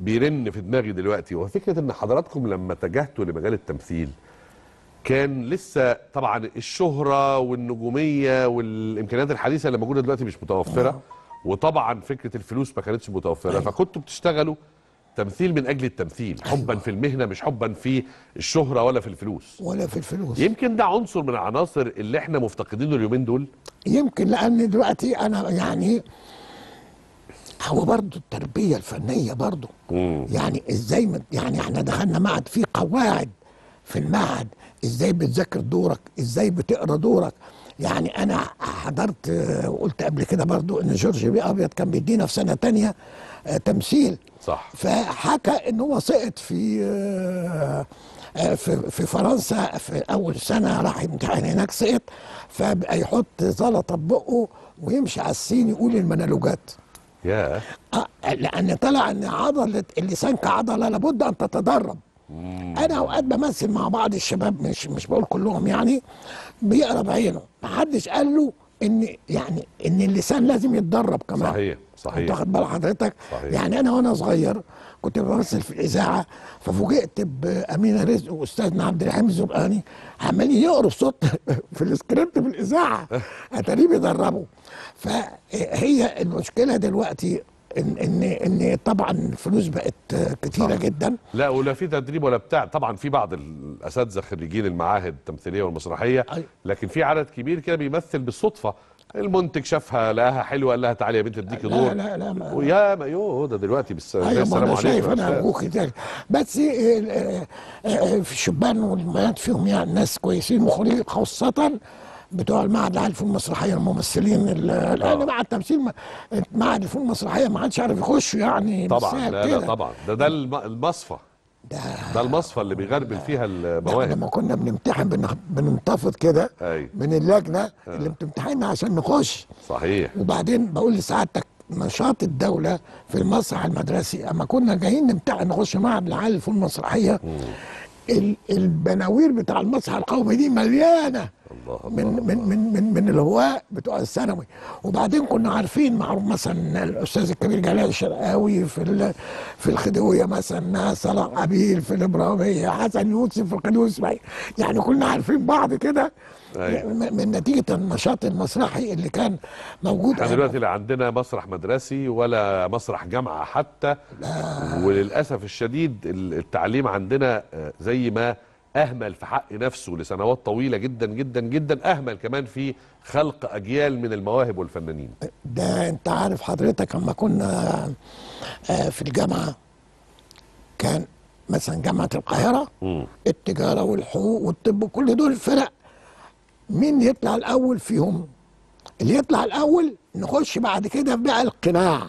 بيرن في دماغي دلوقتي. وهو فكرة إن حضراتكم لما اتجهتوا لمجال التمثيل كان لسه طبعا الشهرة والنجومية والإمكانيات الحديثة اللي موجودة دلوقتي مش متوفرة. وطبعا فكرة الفلوس ما كانتش متوفرة فكنتوا بتشتغلوا تمثيل من أجل التمثيل حبا في المهنة مش حبا في الشهرة ولا في الفلوس. ولا في الفلوس. يمكن ده عنصر من العناصر اللي إحنا مفتقدينه اليومين دول. يمكن لأن دلوقتي أنا يعني هو برضه التربية الفنية برضه. يعني إزاي ما- يعني إحنا دخلنا معهد فيه قواعد في المعهد إزاي بتذاكر دورك إزاي بتقرأ دورك. يعني أنا حضرت وقلت قبل كده برضو إن جورج بي أبيض كان بيدينا في سنة تانية آه، تمثيل. صح. فحكى إن هو سقط في آه، آه، في في فرنسا في أول سنة راح يمتحن هناك سقط فبقى يحط زلطة بقه ويمشي على السين يقول المونولوجات يا آه لأن طلع إن عضلة اللسان كعضله لابد أن تتدرب. أنا أوقات بمثل مع بعض الشباب مش مش بقول كلهم يعني بيقرا بعينه محدش قال له إن يعني إن اللسان لازم يتدرب كمان. صحيح أنت صحيح واخد بال حضرتك؟ صحيح. يعني أنا وأنا صغير كنت بمثل في الإذاعة ففوجئت بأمينة رزق واستاذنا عبد الحليم الزرقاني عمالين يقروا الصوت [LAUGHS] في السكريبت في الإذاعة. [LAUGHS] أتاريه بيدربوا فهي المشكلة دلوقتي إن إن إن طبعا الفلوس بقت كتيرة صح. جدا. لا ولا في تدريب ولا بتاع. طبعا في بعض الأساتذة خريجين المعاهد التمثيلية والمسرحية. لكن في عدد كبير كده بيمثل بالصدفة. المنتج شافها لقاها حلوة قال لها تعالي يا بنت اديكي لا دور. لا لا ما ويا ما يوه ده دلوقتي بس. أيوه السلام أنا عليكم. شايف أنا. أبوك كده بس ال- آه، آه، في الشبان والبنات فيهم يعني ناس كويسين خاصة بتوع المعهد العالي للفنون المسرحية الممثلين ال- لأن مع التمثيل معهد الفنون المسرحية ما حدش عارف يخش يعني طبعا لا لا. طبعا. ده ده الم- المصفى. ده ده المصفى اللي بيغربل فيها المواهب لما كنا بنمتحن بن- بننتفض كده. من اللجنة اللي بتمتحننا عشان نخش. صحيح. وبعدين بقول لسعادتك نشاط الدولة في المسرح المدرسي أما كنا جايين نمتحن نخش معهد العالي للفنون المسرحية ال- البناوير بتاع المسرح القومي دي مليانة. الله من من من من من الهواة بتوع الثانوي. وبعدين كنا عارفين معروف مثلا الأستاذ الكبير جلال الشرقاوي في في الخديويه مثلا صلاح عبيل في الإبراهيمية حسن يوسف في الخديويه إسماعيل. يعني كنا عارفين بعض كده أيوة. من من نتيجة النشاط المسرحي اللي كان موجود إحنا دلوقتي لا عندنا مسرح مدرسي ولا مسرح جامعة حتى. وللأسف الشديد ال- التعليم عندنا آه، زي ما أهمل في حق نفسه لسنوات طويلة جدا جدا جدا أهمل كمان في خلق أجيال من المواهب والفنانين. ده أنت عارف حضرتك لما كنا آه، في الجامعة كان مثلا جامعة القاهرة مم. التجارة والحقوق والطب كل دول فرق. مين يطلع الأول فيهم؟ اللي يطلع الأول نخش بعد كده بقى القناع.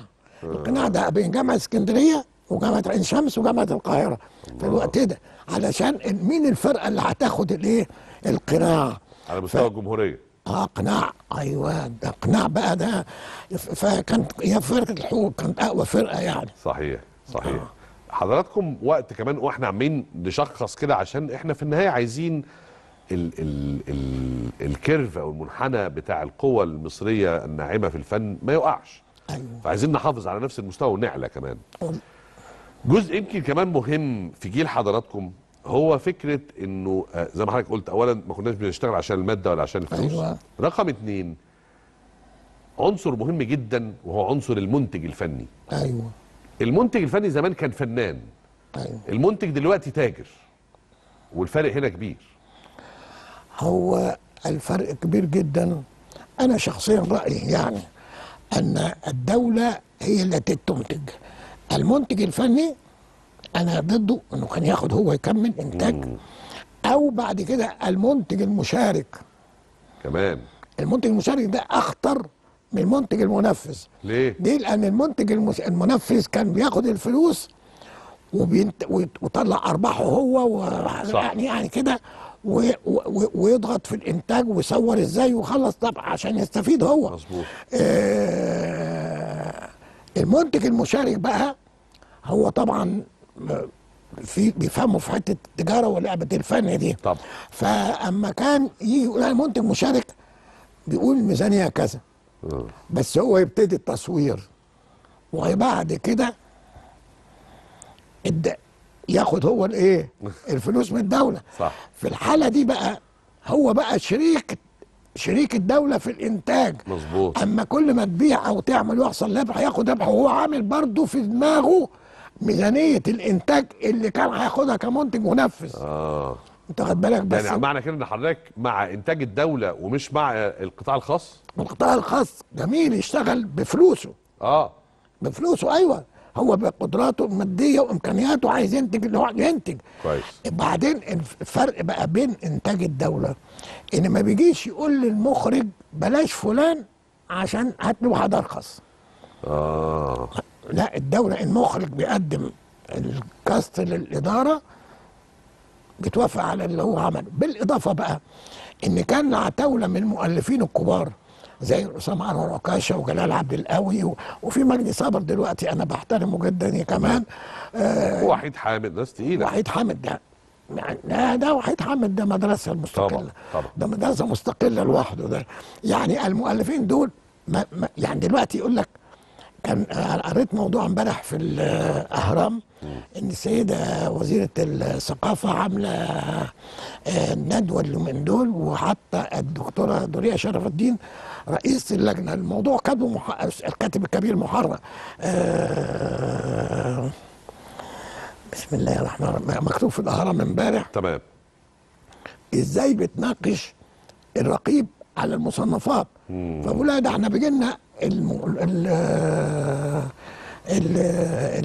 القناع ده بين جامعة اسكندرية وجامعة عين شمس وجامعة القاهرة. في الوقت ده علشان مين الفرقة اللي هتاخد الإيه؟ القناع. على مستوى الجمهورية. آه قناع. أيوه ده قناع بقى ده ف- فكانت هي فرقة الحقوق كانت أقوى فرقة يعني. صحيح صحيح. حضراتكم وقت كمان وإحنا عمالين نشخص كده عشان إحنا في النهاية عايزين ال ال ال الكيرف أو المنحنى بتاع القوى المصرية الناعمة في الفن ما يقعش. أيوه. فعايزين نحافظ على نفس المستوى ونعلى كمان. جزء يمكن كمان مهم في جيل حضراتكم هو فكرة إنه آه، زي ما حضرتك قلت اولا ما كناش بنشتغل عشان المادة ولا عشان الفلوس. أيوة. رقم اتنين عنصر مهم جدا وهو عنصر المنتج الفني. أيوه. المنتج الفني زمان كان فنان. أيوه. المنتج دلوقتي تاجر والفرق هنا كبير. هو الفرق كبير جدا. أنا شخصيا رأيي يعني أن الدولة هي التي تنتج. المنتج الفني أنا ضده إنه كان ياخد هو يكمل إنتاج. أو بعد كده المنتج المشارك. كمان المنتج المشارك ده أخطر من المنتج المنفذ. ليه؟ ليه؟ لأن المنتج المس... المنفذ كان بياخد الفلوس وبينت... ويطلع أرباحه هو و... صح. يعني يعني كده و... و... ويضغط في الإنتاج ويصور إزاي ويخلص. طبعا عشان يستفيد هو. مظبوط. آه... المنتج المشارك بقى هو طبعا في بيفهموا في حتة التجاره ولعبة الفن دي. طبعا. فأما كان يجي يقول أنا منتج مشارك بيقول الميزانيه كذا. بس هو يبتدي التصوير وبعد كده ياخد هو الإيه؟ [LAUGHS] الفلوس من الدولة. صح. في الحالة دي بقى هو بقى شريك شريك الدولة في الإنتاج. مظبوط. أما كل ما تبيع أو تعمل ويحصل ربح هياخد ربح وهو عامل برضه في دماغه ميزانية الإنتاج اللي كان هياخدها كمنتج منفذ. آه. أنت واخد بالك بس؟ يعني معنى كده ان حضرتك مع إنتاج الدولة ومش مع القطاع الخاص؟ القطاع الخاص جميل يشتغل بفلوسه. آه. بفلوسه أيوه. هو بقدراته المادية وإمكانياته عايز ينتج اللي هو ينتج. كويس. بعدين الفرق بقى بين إنتاج الدولة إن ما بيجيش يقول للمخرج بلاش فلان عشان هات له واحد ارخص آه. لا الدولة المخرج بيقدم الكاست للإدارة بتوافق على اللي هو عمله. بالإضافة بقى إن كان العتاوله من المؤلفين الكبار زي أسامة أنور عكاشة وجلال عبد القوي و- وفي مجدي صابر دلوقتي أنا بحترمه جدا كمان. آه وحيد حامد ناس تقيلة. وحيد حامد ده. يعني لا ده وحيد حامد ده مدرسة مستقلة طبعا، طبعا. ده مدرسة مستقلة لوحده ده يعني المؤلفين دول ما ما يعني دلوقتي يقول لك كان آه، قريت موضوع امبارح في الاهرام إن السيدة وزيرة الثقافة عاملة آه، ندوة اليومين دول وحتى الدكتورة دورية شرف الدين رئيس اللجنة الموضوع كاتبه. الكاتب الكبير محرر آه بسم الله الرحمن الرحيم. مكتوب في الاهرام امبارح. تمام. إزاي بتناقش الرقيب على المصنفات؟ فبقول لها ده إحنا بيجي لنا الم... ال... ال...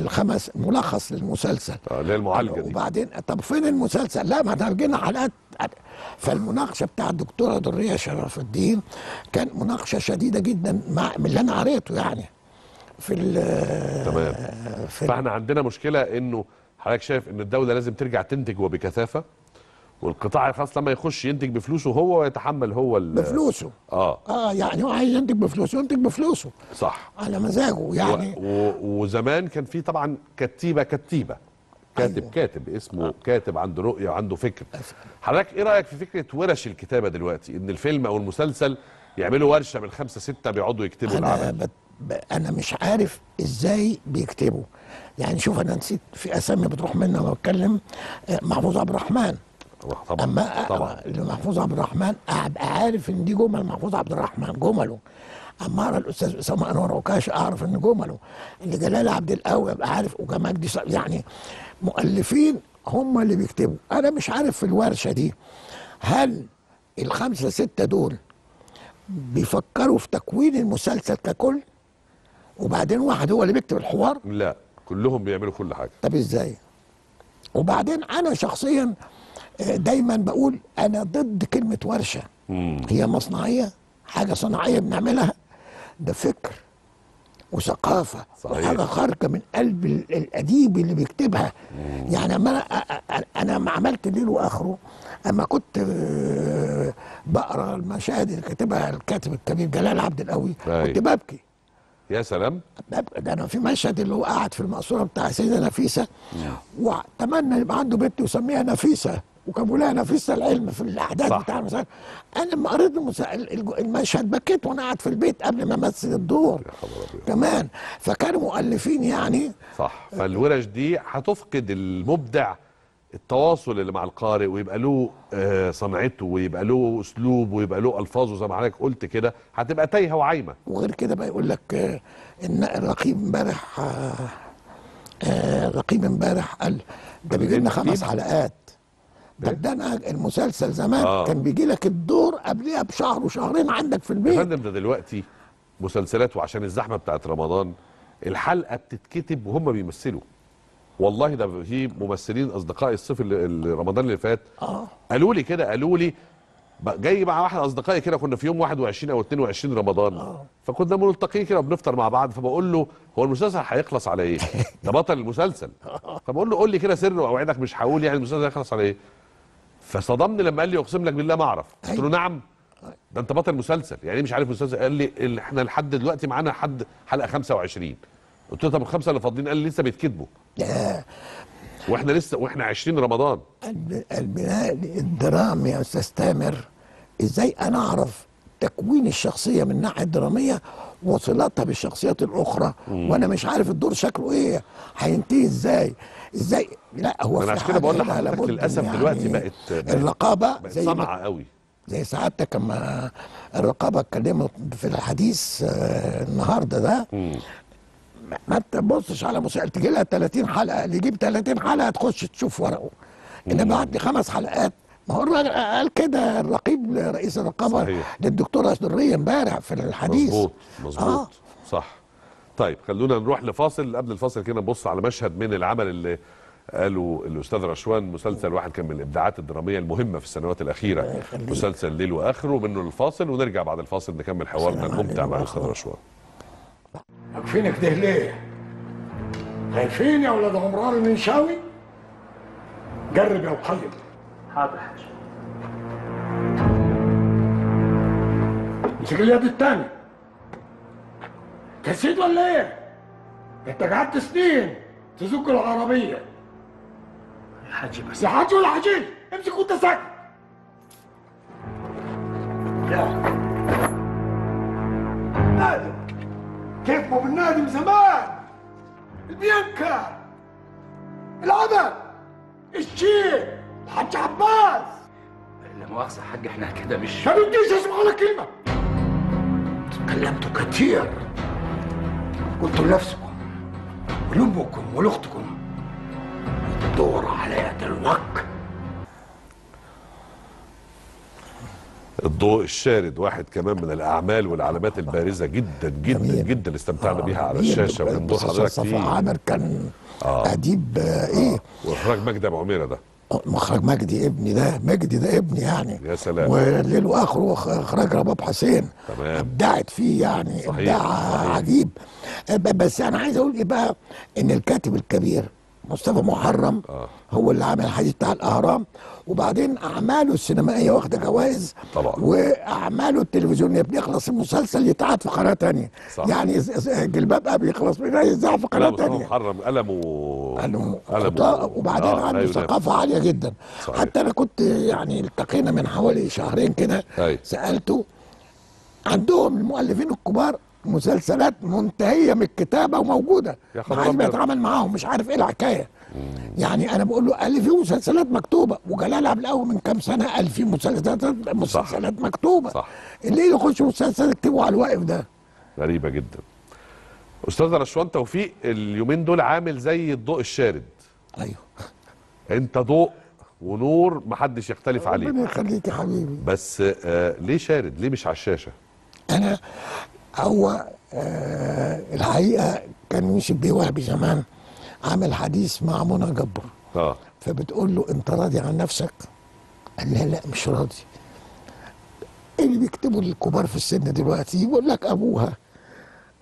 الخمس ملخص للمسلسل. آه اللي المعالجة دي. وبعدين طب فين المسلسل؟ لا ما إحنا بيجي لنا حلقات فالمناقشة بتاع الدكتورة درية شرف الدين كان مناقشة شديدة جدا مع من اللي أنا قريته يعني. في ال تمام. في فإحنا عندنا مشكلة إنه حضرتك شايف إن الدولة لازم ترجع تنتج وبكثافة؟ والقطاع الخاص لما يخش ينتج بفلوسه هو ويتحمل هو ال- بفلوسه. آه. آه يعني هو عايز ينتج بفلوسه ينتج بفلوسه. صح. على مزاجه يعني. و... و... وزمان كان في طبعا كتيبة كتيبة. كاتب أيوة. كاتب اسمه كاتب عنده رؤية وعنده فكر. حضرتك إيه رأيك في فكرة ورش الكتابة دلوقتي؟ إن الفيلم أو المسلسل يعملوا ورشة من خمسه ستة بيقعدوا يكتبوا العمل. أنا مش عارف إزاي بيكتبوا. يعني شوف أنا نسيت في أسامي بتروح مني لما بتكلم آه، محفوظ عبد الرحمن. طبعا أما طبعا. اللي محفوظ عبد الرحمن ابقى عارف إن دي جمل محفوظ عبد الرحمن جمله. أما أقرأ الأستاذ أسامة أنور عكاش أعرف إن جمله. اللي جلال عبد القوي ابقى عارف وجمال دي يعني مؤلفين هم اللي بيكتبوا. أنا مش عارف في الورشة دي هل الخمسة ستة دول بيفكروا في تكوين المسلسل ككل؟ وبعدين واحد هو اللي بيكتب الحوار. لا كلهم بيعملوا كل حاجة. طب إزاي؟ وبعدين أنا شخصيا آه، دايما بقول أنا ضد كلمة ورشة. هي مصنعية حاجة صناعية بنعملها. ده فكر وثقافة صحيح. وحاجة خارجه من قلب ال- الأديب اللي بيكتبها. يعني أما أنا ما عملت ليل وآخره أما كنت آه، بقرأ المشاهد اللي كاتبها الكاتب الكبير جلال عبد القوي. كنت ببكي. يا سلام. ده أنا في مشهد اللي هو قاعد في المقصوره بتاع السيده نفيسة. وأتمنى يبقى عنده بنت يسميها نفيسة وكان نفيسة العلم في الاحداث. بتاع المسلسل أنا لما قريت المشهد بكيت وأنا قاعد في البيت قبل ما امثل الدور. كمان. فكانوا مؤلفين يعني. صح. فالورش دي هتفقد المبدع التواصل اللي مع القارئ ويبقى له آه، صنعته ويبقى له أسلوب ويبقى له الفاظه زي ما حضرتك قلت كده هتبقى تايهة وعايمة. وغير كده بقى يقول لك آه، إن الرقيب امبارح آه، الرقيب امبارح قال ده بيجي لنا خمس؟ حلقات. ده ده أنا المسلسل زمان آه. كان بيجي لك الدور قبلها بشهر وشهرين عندك في يا البيت فندم ده دلوقتي مسلسلات وعشان الزحمة بتاعت رمضان الحلقة بتتكتب وهم بيمثلوا. والله ده في ممثلين اصدقائي الصيف اللي رمضان اللي فات. آه. قالوا لي كده قالوا لي جاي مع واحد أصدقائي كده كنا في يوم 21 أو 22 رمضان. آه. فكنا ملتقين كده وبنفطر مع بعض فبقول له هو المسلسل هيخلص على إيه؟ [LAUGHS] ده بطل المسلسل. فبقول له قول لي كده سر وأوعدك مش هقول يعني المسلسل هيخلص على إيه؟ فصدمني لما قال لي أقسم لك بالله ما أعرف. قلت له. نعم. ده أنت بطل مسلسل. يعني إيه مش عارف مسلسل؟ قال لي إحنا لحد دلوقتي معانا لحد حلقة 25 قلت له طب الخمسة اللي فاضلين؟ قال لي لسه بيتكتبوا. وإحنا لسه وإحنا 20 رمضان. الب- البناء الدرامي يا أستاذ تامر إزاي أنا أعرف تكوين الشخصية من الناحيه الدراميه وصلاتها بالشخصيات الأخرى وأنا مش عارف الدور شكله إيه؟ هينتهي إزاي؟ إزاي؟ لا هو في عشان كده بقول لحضرتك للأسف يعني دلوقتي بقت- بقت- الرقابة بقت زي صنعة قوي. زي سعادتك لما الرقابة اتكلمت في الحديث آه، النهارده ده ما تبصش على مسائل تجي لها 30 حلقة اللي يجيب 30 حلقة تخش تشوف ورقه. إنما بعد خمس حلقات ما هو الراجل قال كده الرقيب رئيس الرقابه صحيح. للدكتوره دريه امبارح في الحديث. مظبوط مظبوط. آه. صح. طيب خلونا نروح لفاصل. قبل الفاصل كده نبص على مشهد من العمل اللي قالوا الأستاذ رشوان. مسلسل واحد كان من الإبداعات الدرامية المهمة في السنوات الأخيرة. مسلسل ليل وآخره. منه الفاصل ونرجع بعد الفاصل نكمل حوارنا الممتع مع الأستاذ رشوان. واقفين كده ليه؟ خايفين يا ولاد عمران المنشاوي؟ جرب يا وقيم حاضر حاج. امسك اليد التاني. كسيد ولا إيه؟ أنت قعدت سنين تزق العربية. يا حاج بس. يا حاج ولا حاجين؟ امسك وانت ساكت. يا. نادم كيف مو بالنادم زمان. البيانكا العدد الشيخ الحاج عباس. لا مؤاخذة حاج إحنا كده مش ما بديش اسمع ولا كلمة؟ تكلمتوا كتير. قلتوا لنفسكم ولأمكم ولأختكم. الدور على يد الضوء الشارد واحد كمان من الأعمال والعلامات البارزة جدا جدا جميل. جدا استمتعنا بيها على. الشاشة وكان بس حضرتك صفا فيه عامر كان أديب آه، إيه وإخراج مجدي أبو عميره ده مخرج مجدي ابني ده مجدي ده ابني يعني يا سلام. والليل وآخره إخراج رباب حسين تمام. ابدعت فيه يعني صحيح، ابداع صحيح. عجيب ب- بس أنا عايز أقول إيه بقى إن الكاتب الكبير مصطفى محرم آه. هو اللي عمل الحديث بتاع الأهرام وبعدين أعماله السينمائية واخدة جوائز طبعا. وأعماله التلفزيونيه بيخلص المسلسل يتعاد في قناة صح. يعني جلباب أبي يخلص منها يذاع في قناة تانية محرم قلمه قلمه خطاء وبعدين آه، عنده ينافس. ثقافة عالية جدا صحيح. حتى أنا كنت يعني التقينا من حوالي شهرين كده أي. سألته عندهم المؤلفين الكبار مسلسلات منتهية من ما حدش أبيض. بيتعامل معاهم مش عارف إيه الحكاية يعني أنا بقول له قال لي في مسلسلات مكتوبة وجلال عبد القوي من كام سنة قال في مسلسلات مسلسلات مكتوبة. صح. اللي يخش مسلسل يكتبوا على الواقف ده. غريبة جدا. أستاذ رشوان توفيق اليومين دول عامل زي الضوء الشارد. أيوه. أنت ضوء ونور محدش يختلف عليه. ربنا يخليك يا حبيبي. بس آه ليه شارد؟ ليه مش على الشاشة؟ أنا هو آه الحقيقة كان يوسف بيه وهبي زمان عامل حديث مع منى جبر. آه. فبتقول له انت راضي عن نفسك؟ قال لها لا مش راضي. اللي بيكتبوا الكبار في السن دلوقتي يقول لك أبوها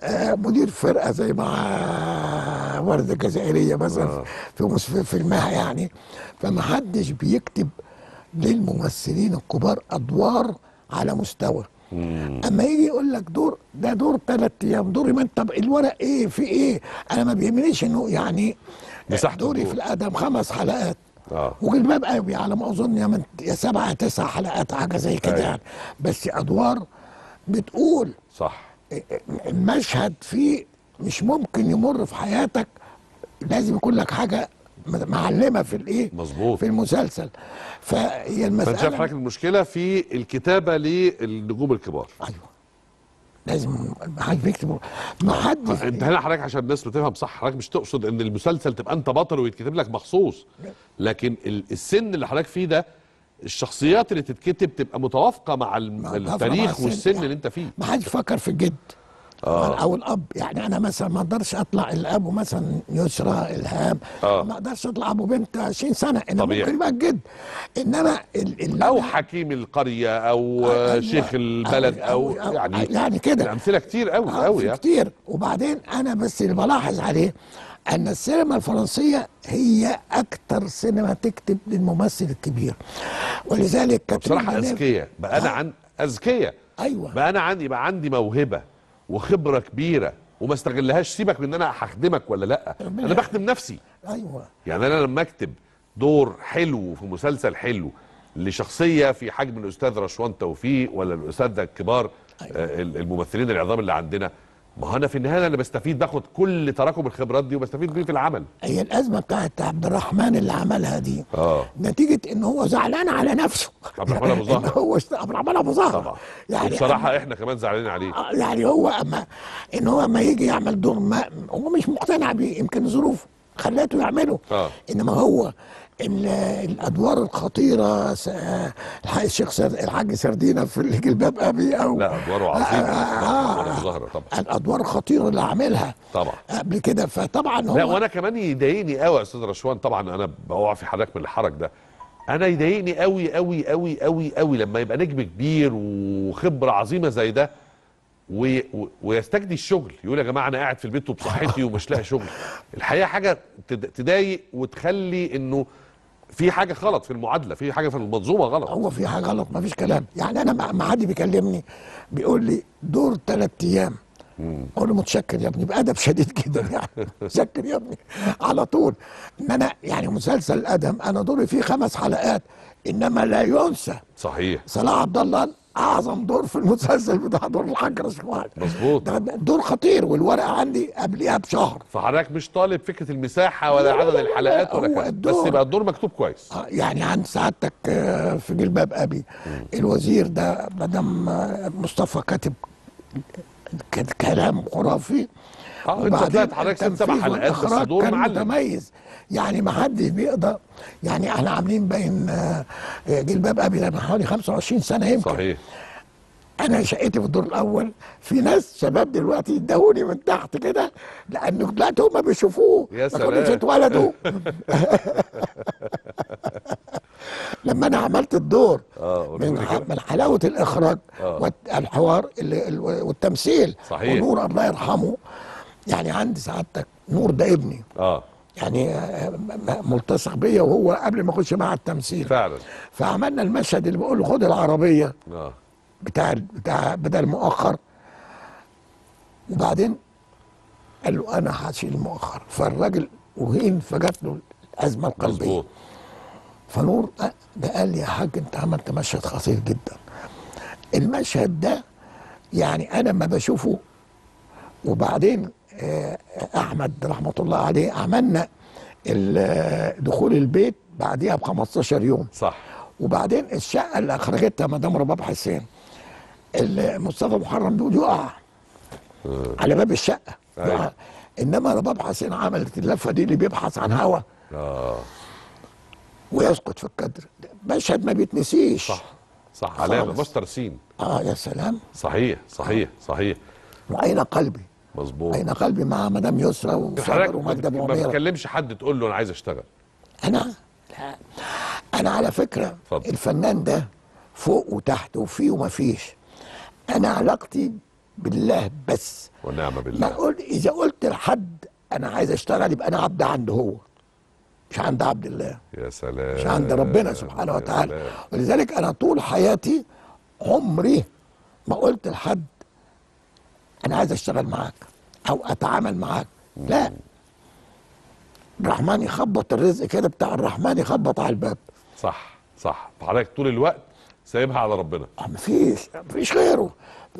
آه مدير فرقة زي مع وردة الجزائريه مثلا آه. في مس- في فيلمها يعني. فما حدش بيكتب للممثلين الكبار أدوار على مستوى. أما يجي يقول لك دور ده دور ثلاث أيام. دور يومين طب الورق إيه؟ في إيه؟ أنا ما بيهمنيش إنه يعني دوري. في الادم خمس حلقات. آه. وجلباب قوي على ما أظن يا, من يا سبعة تسع حلقات حاجة زي كده أيوة. يعني. بس أدوار بتقول صح. المشهد فيه مش ممكن يمر في حياتك. لازم يكون لك حاجة معلمة في الإيه؟ مظبوط. في المسلسل. فهي فأنت شايف المساله حضرتك المشكلة في الكتابة للنجوم الكبار. أيوه. لازم حدش بيكتب ما حدش انت هنا حضرتك عشان الناس بتفهم صح حضرتك مش تقصد إن المسلسل تبقى أنت بطل ويتكتب لك مخصوص. لكن ال- السن اللي حضرتك فيه ده الشخصيات اللي تتكتب تبقى متوافقة مع التاريخ السن. والسن اللي أنت فيه. ما حدش فكر في الجد. آه. أو الأب يعني أنا مثلا ما أقدرش أطلع الأب مثلا يسرى الهام آه. ما أقدرش أطلع أبو بنت 20 سنة انما طبيعي. ممكن يبقى الجد انما ال ال أو حكيم القرية أو. أيوة. شيخ البلد أو, أو- أو- يعني يعني كده. الأمثلة كتير قوي آه، قوي يعني. كتير وبعدين أنا بس اللي بلاحظ عليه إن السينما الفرنسية هي أكتر سينما تكتب للممثل الكبير ولذلك بصراحة أذكياء بقى أنا آه. عن أذكياء أيوه بقى أنا عندي بقى عندي موهبة وخبرة كبيرة وما استغلهاش سيبك من إن أنا هخدمك ولا لأ. أنا بخدم نفسي. أيوه. يعني أنا لما أكتب دور حلو في مسلسل حلو لشخصية في حجم الأستاذ رشوان توفيق ولا الاستاذ الكبار أيوة. آه، ال- الممثلين العظام اللي عندنا ما هو أنا في النهاية أنا بستفيد باخد كل تراكم الخبرات دي وبستفيد بيه في العمل. هي الأزمة بتاعت عبد الرحمن اللي عملها دي. آه. نتيجة إن هو زعلان على نفسه. عبد الرحمن أبو زهرة. [LAUGHS] إن هو است- عبد الرحمن أبو طبعا. يعني وبصراحه إحنا كمان زعلانين عليه. آه، يعني هو اما إن هو اما يجي يعمل دور ما هو مش مقتنع بيه يمكن ظروفه خلته يعمله. آه. إنما هو الأدوار الخطيرة آه، الشيخ الحاج سردينة في الجلباب ابي أو لا أدواره عظيمة. آه، آه، أدواره ظاهرة طبعا. الأدوار الخطيرة اللي عاملها طبعا. قبل كده. فطبعا هو لا وأنا كمان يضايقني قوي يا أستاذ رشوان. طبعا أنا بقع في حضرتك من الحرج ده. أنا يضايقني قوي قوي قوي قوي قوي لما يبقى نجم كبير وخبرة عظيمة زي ده و... و... ويستجدي الشغل. يقول يا جماعة أنا قاعد في البيت وبصحتي ومش لاقي شغل. الحقيقة حاجة. تضايق وتخلي إنه في حاجة غلط في المعادلة في حاجة في المنظومة غلط. هو في حاجة غلط مفيش كلام. يعني أنا مع حد بيكلمني بيقول لي دور ثلاث أيام. أقول له متشكر يا ابني بادب شديد جدا يعني. [LAUGHS] متشكر يا ابني. على طول. إن أنا يعني مسلسل آدم أنا دوري فيه خمس حلقات إنما لا ينسى. صحيح. صلاح عبد الله أعظم دور في المسلسل بتاع دور الحاج رشوان مظبوط. ده دور خطير والورقة عندي قبليها بشهر. فحضرتك مش طالب فكرة المساحة ولا لا، لا، عدد الحلقات ولا كده بس يبقى الدور مكتوب كويس. آه، يعني عند سعادتك آه، في جلباب أبي. الوزير ده مدام آه، مصطفى كاتب كلام خرافي. آه أنت طلعت حضرتك ست سبع حلقات بس دور كان معلم. متميز. يعني ما حدش بيقدر. يعني إحنا عاملين باين آه، آه، جلباب ابي ده من حوالي 25 سنة يمكن. صحيح. أنا شقتي في الدور الأول. في ناس شباب دلوقتي يدهوني من تحت كده لأن دلوقتي هم بيشوفوه. يا ما كانوش سلام. اتولدوا. [LAUGHS] لما أنا عملت الدور آه من. من حلاوة الإخراج آه. والحوار والتمثيل. صحيح. ونور الله يرحمه. يعني عندي سعادتك. نور ده ابني. آه. يعني آه، م- م- ملتصق بيا وهو قبل ما اخش معاه التمثيل فعلا. فعملنا المشهد اللي بقول له خد العربية. آه. بتاع بتاع بدل مؤخر. وبعدين قال له أنا هشيل المؤخر. فالراجل وهين فجات له الأزمة القلبية. مظبوط. فنور ده قال لي يا حاج أنت عملت مشهد خطير جدا. المشهد ده يعني أنا ما بشوفه. وبعدين آه، أحمد رحمة الله عليه عملنا ال- دخول البيت بعديها ب 15 يوم. صح. وبعدين الشقة اللي أخرجتها مدام رباب حسين مصطفى محرم بيقول يقع على باب الشقة. أيوة. إنما رباب حسين عملت اللفه دي اللي بيبحث عن هوا. آه. ويسقط في الكدر مشهد ما بيتنسيش. صح. صح. علامه. ماستر سين. آه يا سلام. صحيح صحيح صحيح. واين قلبي. مظبوط. أين قلبي مع مدام يسرى وصابر وماجده ابو ما بتكلمش حد تقول له أنا عايز أشتغل. أنا؟ لا. أنا على فكرة اتفضل. الفنان ده فوق وتحت وفيه وما فيش. أنا علاقتي بالله بس. ونعم ما بالله قلت إذا قلت لحد أنا عايز أشتغل يبقى أنا عبد عنده هو. مش عند عبد الله. يا سلام. مش عند ربنا سبحانه وتعالى. ولذلك أنا طول حياتي عمري ما قلت لحد أنا عايز أشتغل معاك. أو أتعامل معاك. لا. الرحمن يخبط الرزق كده بتاع الرحمن يخبط على الباب. صح صح. فحضرتك طول الوقت سايبها على ربنا. آه، مفيش مفيش غيره.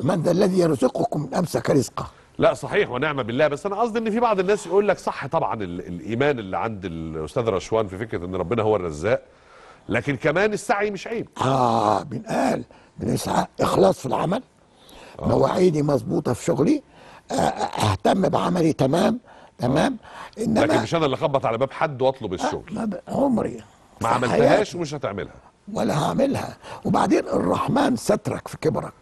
من ذا الذي يرزقكم من أمسك رزقه؟ لا صحيح ونعم بالله. بس أنا قصدي إن في بعض الناس يقول لك صح طبعا ال- الإيمان اللي عند الأستاذ رشوان في فكرة إن ربنا هو الرزاق. لكن كمان السعي مش عيب. آه بنقال بنسعى إخلاص في العمل. مواعيدي مظبوطة في شغلي. آه، اهتم بعملي تمام؟ تمام؟ إنما لكن مش أنا اللي أخبط على باب حد وأطلب الشغل. ب- عمري. ما عملتهاش ومش هتعملها. ولا هعملها. وبعدين الرحمن سترك في كبرك.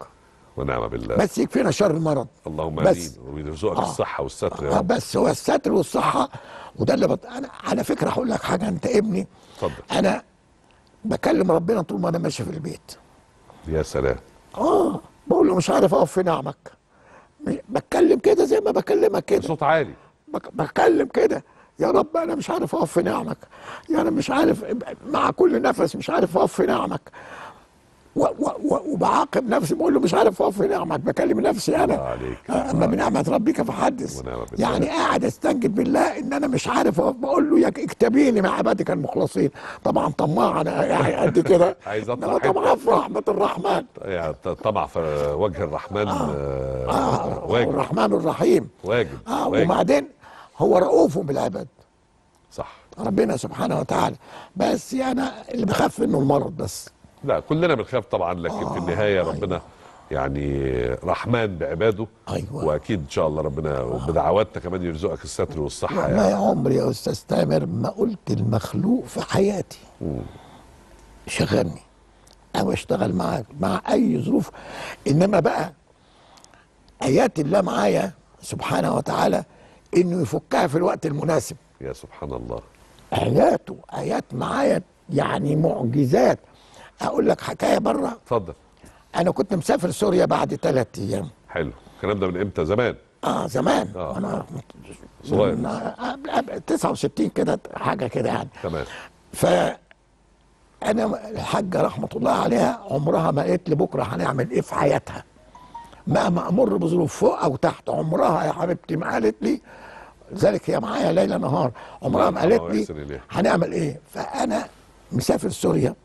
ونعم بالله. بس يكفينا شر المرض. اللهم. آمين. ويرزقك آه. الصحة والستر يا آه رب. بس هو الستر والصحة وده اللي بط... أنا على فكرة هقول لك حاجة أنت ابني. اتفضل. أنا بكلم ربنا طول ما أنا ماشي في البيت. يا سلام. آه بقول له مش عارف أقف في نعمك. بتكلم كده زي ما بكلمك كده. بصوت عالي. بتكلم كده. يا رب أنا مش عارف اقف في نعمك. يعني مش عارف مع كل نفس مش عارف اقف في نعمك. وبعاقب نفسي بقول له مش عارف أقف في نعمك بكلم نفسي أنا. عليك أما بنعمة ربك فحدث. يعني قاعد أستنجد بالله إن أنا مش عارف أقف. بقول له يا اكتبيني مع عبادك المخلصين طبعا طماع أنا يعني قد كده. [LAUGHS] عايز حتة. طبعا في رحمة الرحمن. يعني طمع في وجه الرحمن آه. آه واجب. الرحمن الرحيم. واجب آه واجب. وبعدين هو رؤوف بالعباد. صح. ربنا سبحانه وتعالى. بس أنا اللي بخاف منه المرض بس. لا كلنا بنخاف طبعا لكن في النهاية ربنا يعني رحمن بعباده. أيوة. وأكيد إن شاء الله ربنا وبدعواتنا كمان يرزقك الستر والصحة ما يعني. يا عمري يا أستاذ تامر ما قلت المخلوق في حياتي. شغلني. أو أشتغل معاك مع أي ظروف. إنما بقى آيات الله معايا سبحانه وتعالى إنه يفكها في الوقت المناسب. يا سبحان الله. آياته آيات معايا يعني معجزات. أقول لك حكاية بره. اتفضل. أنا كنت مسافر سوريا بعد ثلاث أيام. حلو. الكلام ده من إمتى؟ زمان. آه زمان. آه. أنا صغير. من قبل قبل 69 كده حاجة كده يعني. تمام. ف أنا الحاجة رحمة الله عليها عمرها ما قالت لي بكرة هنعمل إيه في حياتها. مهما أمر بظروف فوق أو تحت عمرها يا حبيبتي ما قالت لي ذلك هي معايا ليل نهار. عمرها ما قالت لي. هنعمل إيه. فأنا مسافر سوريا.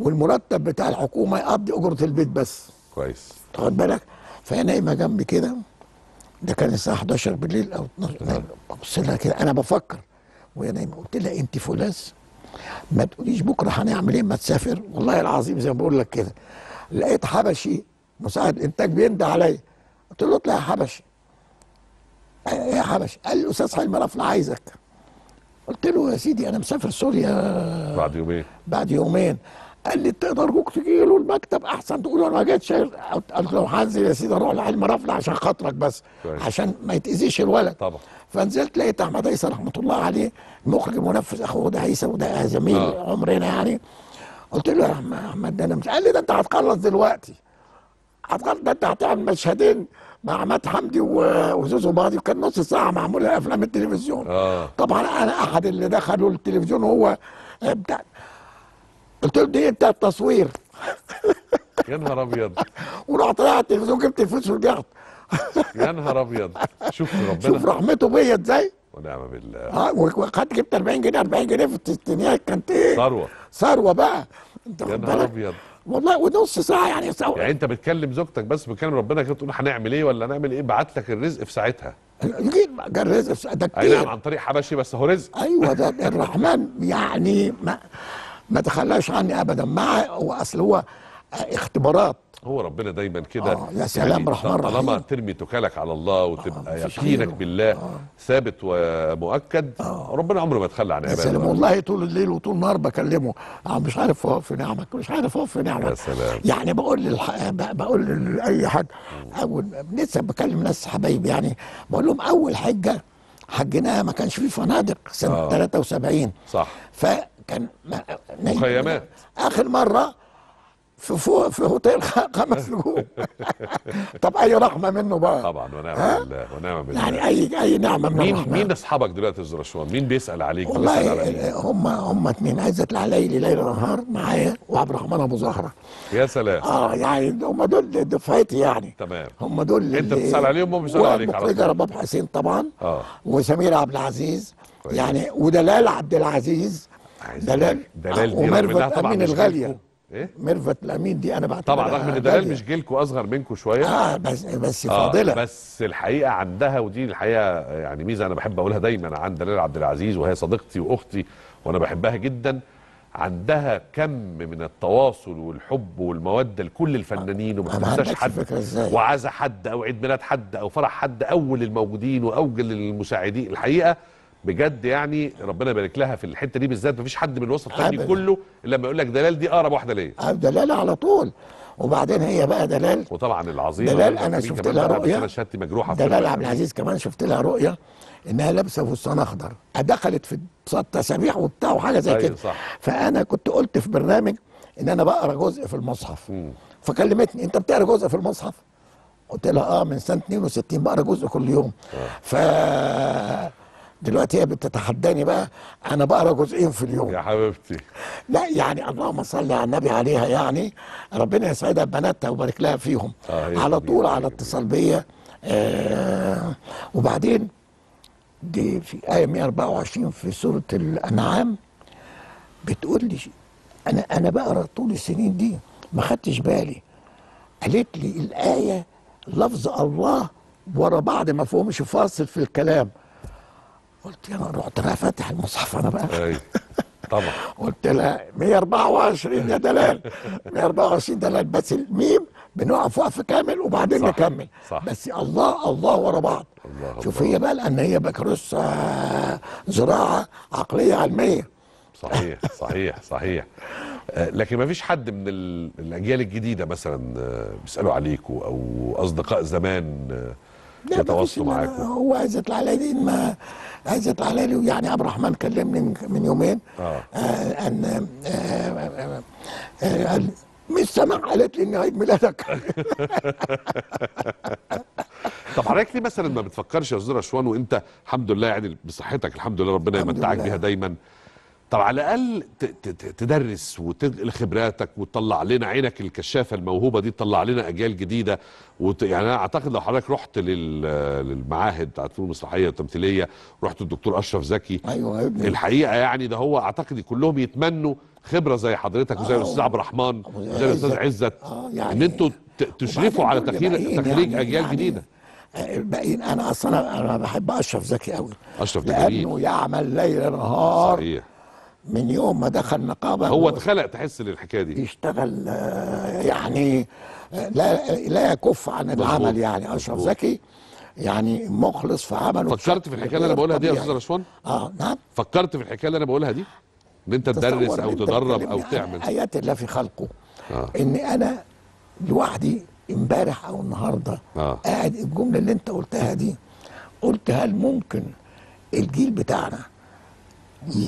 والمرتب بتاع الحكومة يقضي أجرة البيت بس. كويس. تاخد بالك؟ فهي نايمه جنبي كده. ده كان الساعة 11 بالليل أو 12 نايمة. ببص لها كده. أنا بفكر. وهي نايمه قلت لها أنت فولاذ. ما تقوليش بكرة هنعمل إيه؟ ما تسافر. والله العظيم زي ما بقول لك كده. لقيت حبشي مساعد إنتاج بينده عليا. قلت له اطلع يا حبشي. "إيه يا حبشي؟ قال لي الاستاذ حلمي رفل عايزك. قلت له يا سيدي أنا مسافر سوريا بعد يومين. بعد يومين. قال لي تقدر تجي له المكتب احسن تقول أنا ما جيتش قلت له هنزل يا سيدي أروح لحلم رفل عشان خاطرك بس كويس. عشان ما يتأذيش الولد طبعا فنزلت لقيت أحمد عيسى رحمة الله عليه المخرج المنفذ اخوه ده عيسى وده زميل آه. آه. عمرنا يعني قلت له يا أحمد ده أنا مش قال لي ده أنت هتخلص دلوقتي هتخلص ده أنت هتعمل مشهدين مع عماد حمدي وزوزو باضي وكان نص ساعة معموله أفلام التلفزيون آه طبعا أنا أحد اللي دخلوا التلفزيون هو بتاع قلت له دي انت التصوير يا نهار أبيض. ورحت رايح التلفزيون جبت الفلوس ورجعت. يا نهار أبيض. شوف شوف ربنا رحمته بيا إزاي. ونعم بالله. آه وخدت جبت 40 جنيه 40 جنيه في الستينيات كانت إيه؟ ثروة. ثروة بقى. أنت يا نهار؟ أبيض. والله ونص ساعة يعني سوا يعني أنت بتكلم زوجتك بس بتكلم ربنا كده تقول هنعمل إيه ولا نعمل إيه؟ بعت لك الرزق في ساعتها. جيت بقى جاب رزق ده أي نعم كتير. عن طريق حبشي بس هو رزق. أيوه ده الرحمن يعني ما ما تخلاش عني ابدا. مع هو اصل هو اختبارات. هو ربنا دايما كده. آه، يا سلام، رحمن طالما رحيم. ترمي توكلك على الله وتبقى مفيش يقينك. بالله ثابت ومؤكد ربنا عمره ما يتخلى عن يا عباده. سلام والله طول الليل وطول النهار بكلمه. آه مش عارف اقف في نعمك مش عارف اقف في نعمك. يا سلام. يعني بقول للح... بقول لأي حد. اول لسه بكلم ناس حبايبي يعني. بقول لهم أول حجة حجناها ما كانش فيه فنادق سنة آه. 73 صح. فكان نايم- مخيمات. آخر مرة في فوق في هوتيل خمس [LAUGHS] نجوم. طب أي رحمه منه بقى؟ طبعا ونعم؟ بالله ونعم بالله. يعني اي أي نعمة من مين مين أصحابك دلوقتي يا أستاذ رشوان؟ مين بيسأل عليك؟ بيسأل على والله هم هم اتنين. عزت العلايلي ليل نهار معايا وعبد الرحمن أبو زهرة. يا سلام. آه يعني هم دول دفعتي يعني. تمام. هم دول أنت اللي- بتسأل عليهم وهم بيسألوا عليك على طول. رباب حسين طبعا آه. وسمير عبد العزيز. يعني ودلال عبد العزيز. دلال؟ دلال دي رغم وميرفت إنها طبعا أمين الغالية. إيه؟ ميرفت الأمين دي أنا بعتبرها طبعا رغم إن دلال. مش جيلكو أصغر منكم شوية. آه بس بس آه، فاضلة. بس الحقيقة عندها ودي الحقيقة يعني ميزة أنا بحب أقولها دايما عن دلال عبد العزيز وهي صديقتي وأختي وأنا بحبها جدا. عندها كم من التواصل والحب والمودة لكل الفنانين وما عندكش حد. وعزا حد أو عيد ميلاد حد أو فرح حد أول الموجودين وأوجل المساعدين. الحقيقة بجد يعني ربنا يبارك لها في الحتة دي بالذات. مفيش حد من الوسط الفني. كله لما يقول لك دلال دي أقرب واحدة ليا. آه دلال على طول. وبعدين هي بقى دلال. وطبعا العظيمه دلال أمين شفت لها رؤية. أنا شهادتي مجروحة دلال. عبد العزيز كمان شفت لها رؤية إنها لابسة فستان أخضر. دخلت في صوت تسابيح وبتاع وحاجة زي أيوة كده. صح. فأنا كنت قلت في برنامج إن أنا بقرأ جزء في المصحف. فكلمتني أنت بتقرأ جزء في المصحف؟ قلت لها آه من سنة 62 بقرأ جزء كل يوم. ف دلوقتي هي بتتحداني بقى أنا بقرأ جزئين في اليوم. يا حبيبتي. لا يعني اللهم صل على النبي عليها يعني ربنا يسعدها ببناتها ويبارك لها فيهم. آه، على طول على. اتصال بيا آه وبعدين دي في آية 124 في سورة الأنعام بتقول لي أنا أنا بقرأ طول السنين دي ما خدتش بالي. قالت لي الآية لفظ الله ورا بعض ما فيهمش فاصل في الكلام. قلت يا أنا رحت رايح فاتح المصحف أنا بقى. طبعا. [LAUGHS] قلت لها 124 يا دلال. [LAUGHS] 124 دلال. بس الميم بنقف وقف كامل وبعدين نكمل. صح. بس الله الله ورا بعض. الله، شوف الله. هي بقى لأن هي بكالوريوس آه، زراعة عقلية علمية. صحيح [LAUGHS] صحيح صحيح. آه، لكن ما فيش حد من ال- الأجيال الجديدة مثلا آه، بيسألوا عليكم أو أصدقاء زمان آه، يتواصلوا معاكم. هو عزت العلايلين ما عزت العلايلي يعني عبد الرحمن كلمني من, يومين. آه. آه أن آه آه آه قال مش سامع قالت لي ان عيد ميلادك. [LAUGHS] طب حضرتك ليه مثلا ما بتفكرش يا أستاذ رشوان وانت الحمد لله يعني بصحتك الحمد لله ربنا يمتعك. بيها دايما. طب على الأقل تدرس وتنقل خبراتك وتطلع لنا عينك الكشافة الموهوبة دي تطلع لنا أجيال جديدة وت... يعني أنا أعتقد لو حضرتك رحت لل... للمعاهد بتاعت الفنون المسرحيه والتمثيليه رحت الدكتور أشرف زكي أيوه ابني. الحقيقة يعني ده هو أعتقد كلهم يتمنوا خبرة زي حضرتك وزي آه. الأستاذ عبد الرحمن وزي الأستاذ عزت. آه، يعني- إن أنتوا تشرفوا على تخيل تخريج يعني- أجيال يعني جديدة. آه، الباقيين أنا أصلا أنا بحب أشرف زكي قوي أشرف ده لأنه يعمل ليل نهار صحيح. من يوم ما دخل نقابة هو اتخلق تحس للحكاية دي يشتغل آه، يعني آه، لا لا يكف عن العمل يعني أشرف. زكي يعني مخلص في عمله فكرت في الحكاية اللي أنا بقولها دي يا. أستاذ رشوان آه نعم فكرت في الحكاية اللي أنا بقولها دي إن أنت تدرس أو تدرب أو تعمل ايات الله في خلقه آه. ان أنا لوحدي امبارح أو النهارده آه. قاعد الجملة اللي أنت قلتها دي قلت هل ممكن الجيل بتاعنا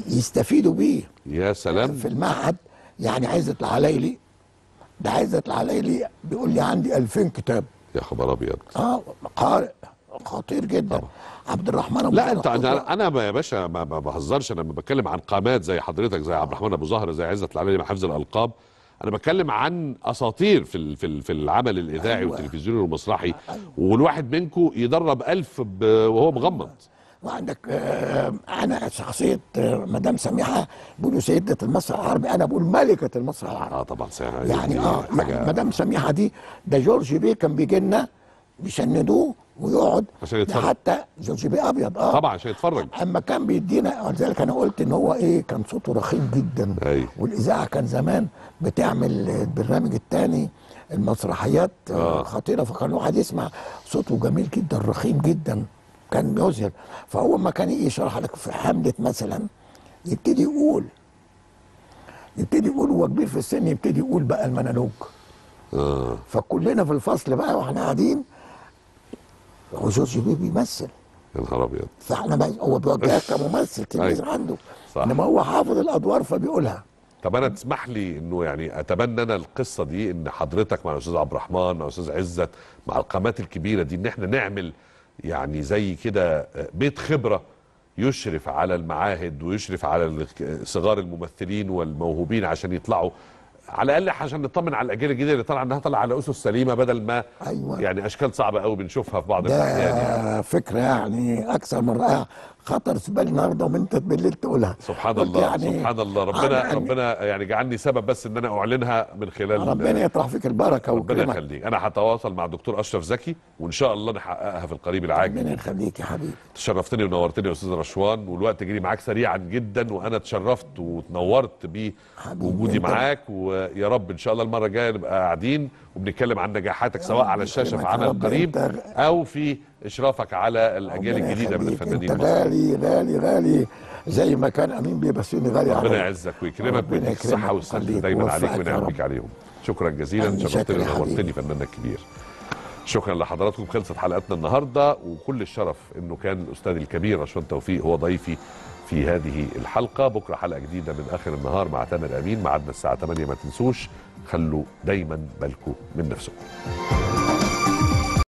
يستفيدوا بيه. يا سلام. في المعهد يعني عزت العلايلي ده عزت العلايلي بيقول لي عندي 2000 كتاب. يا خبر أبيض. آه قارئ خطير جدا. عبد الرحمن أبو لا انت. أنا أنا يا باشا ما بهزرش. أنا لما بتكلم عن قامات زي حضرتك زي عبد الرحمن أبو زهر زي عزت العلالي مع حفظ الألقاب أنا بتكلم عن أساطير في في في العمل الإذاعي أيوة. والتلفزيوني والمسرحي والواحد منكم يدرب ألف وهو مغمض. وعندك آه أنا شخصية آه مدام سميحة بيقولوا سيدة المسرح العربي أنا بقول ملكة المسرح العربي آه طبعا يعني آه مدام سميحة دي ده جورج بيه كان بيجي لنا بيسندوه ويقعد عشان يتفرج. حتى جورج بيه أبيض آه طبعا عشان يتفرج أما كان بيدينا ولذلك أنا قلت إن هو إيه كان صوته رخيم جدا أيوة. والإذاعة كان زمان بتعمل البرنامج الثاني المسرحيات. آه. خطيرة فكان الواحد يسمع صوته جميل جدا رخيم جدا كان يذهل فهو ما كان يشرح لك في حملة مثلا يبتدي يقول يبتدي يقول هو كبير في السن يبتدي يقول بقى المونولوج آه. فكلنا في الفصل بقى وإحنا قاعدين هو جورج بيه بيمثل. يا نهار أبيض. فاحنا بقى هو بيوجهك كممثل تلميذ أيوة. عنده. صح. إنما هو حافظ الأدوار فبيقولها. طب أنا تسمح لي إنه يعني أتبنى أنا القصة دي إن حضرتك مع الأستاذ عبد الرحمن مع الأستاذ عزت مع القامات الكبيرة دي إن إحنا نعمل يعني زي كده بيت خبرة يشرف على المعاهد ويشرف على صغار الممثلين والموهوبين عشان يطلعوا على الأقل عشان نطمن على الأجيال الجديدة اللي طالعة إنها طالعة على أسس سليمة بدل ما أيوة. يعني أشكال صعبة قوي بنشوفها في بعض الأحيان يعني. فكرة يعني أكثر من رائعة خطر في بالي النهارده وانت بالليل تقولها. سبحان الله يعني سبحان الله. ربنا يعني ربنا يعني جعلني سبب بس إن أنا أعلنها من خلال ربنا يطرح فيك البركة ربنا يخليك. أنا هتواصل مع الدكتور أشرف زكي وإن شاء الله نحققها في القريب العاجل. ربنا يخليك يا حبيبي. تشرفتني ونورتني يا أستاذ رشوان والوقت جري معاك سريعا جدا وأنا اتشرفت وتنورت بوجودي. معاك ويا رب إن شاء الله المرة الجاية نبقى قاعدين وبنتكلم عن نجاحاتك سواء على الشاشة في عمل. قريب أو في إشرافك على الأجيال الجديدة من. الفنانين انت غالي غالي غالي زي ما كان أمين بيه بسيوني غالي ربنا. يعزك ويكرمك ويديك الصحه ويخليك دايما عليك ونعم رب. بك عليهم شكرا جزيلا شرفتني ونورتني. فناننا الكبير شكرا لحضراتكم خلصت حلقتنا النهارده وكل الشرف إنه كان الاستاذ الكبير رشوان توفيق هو ضيفي في هذه الحلقة. بكرة حلقة جديدة من آخر النهار مع تامر أمين. ميعادنا الساعة 8 ما تنسوش. خلوا دايما بالكم من نفسكم.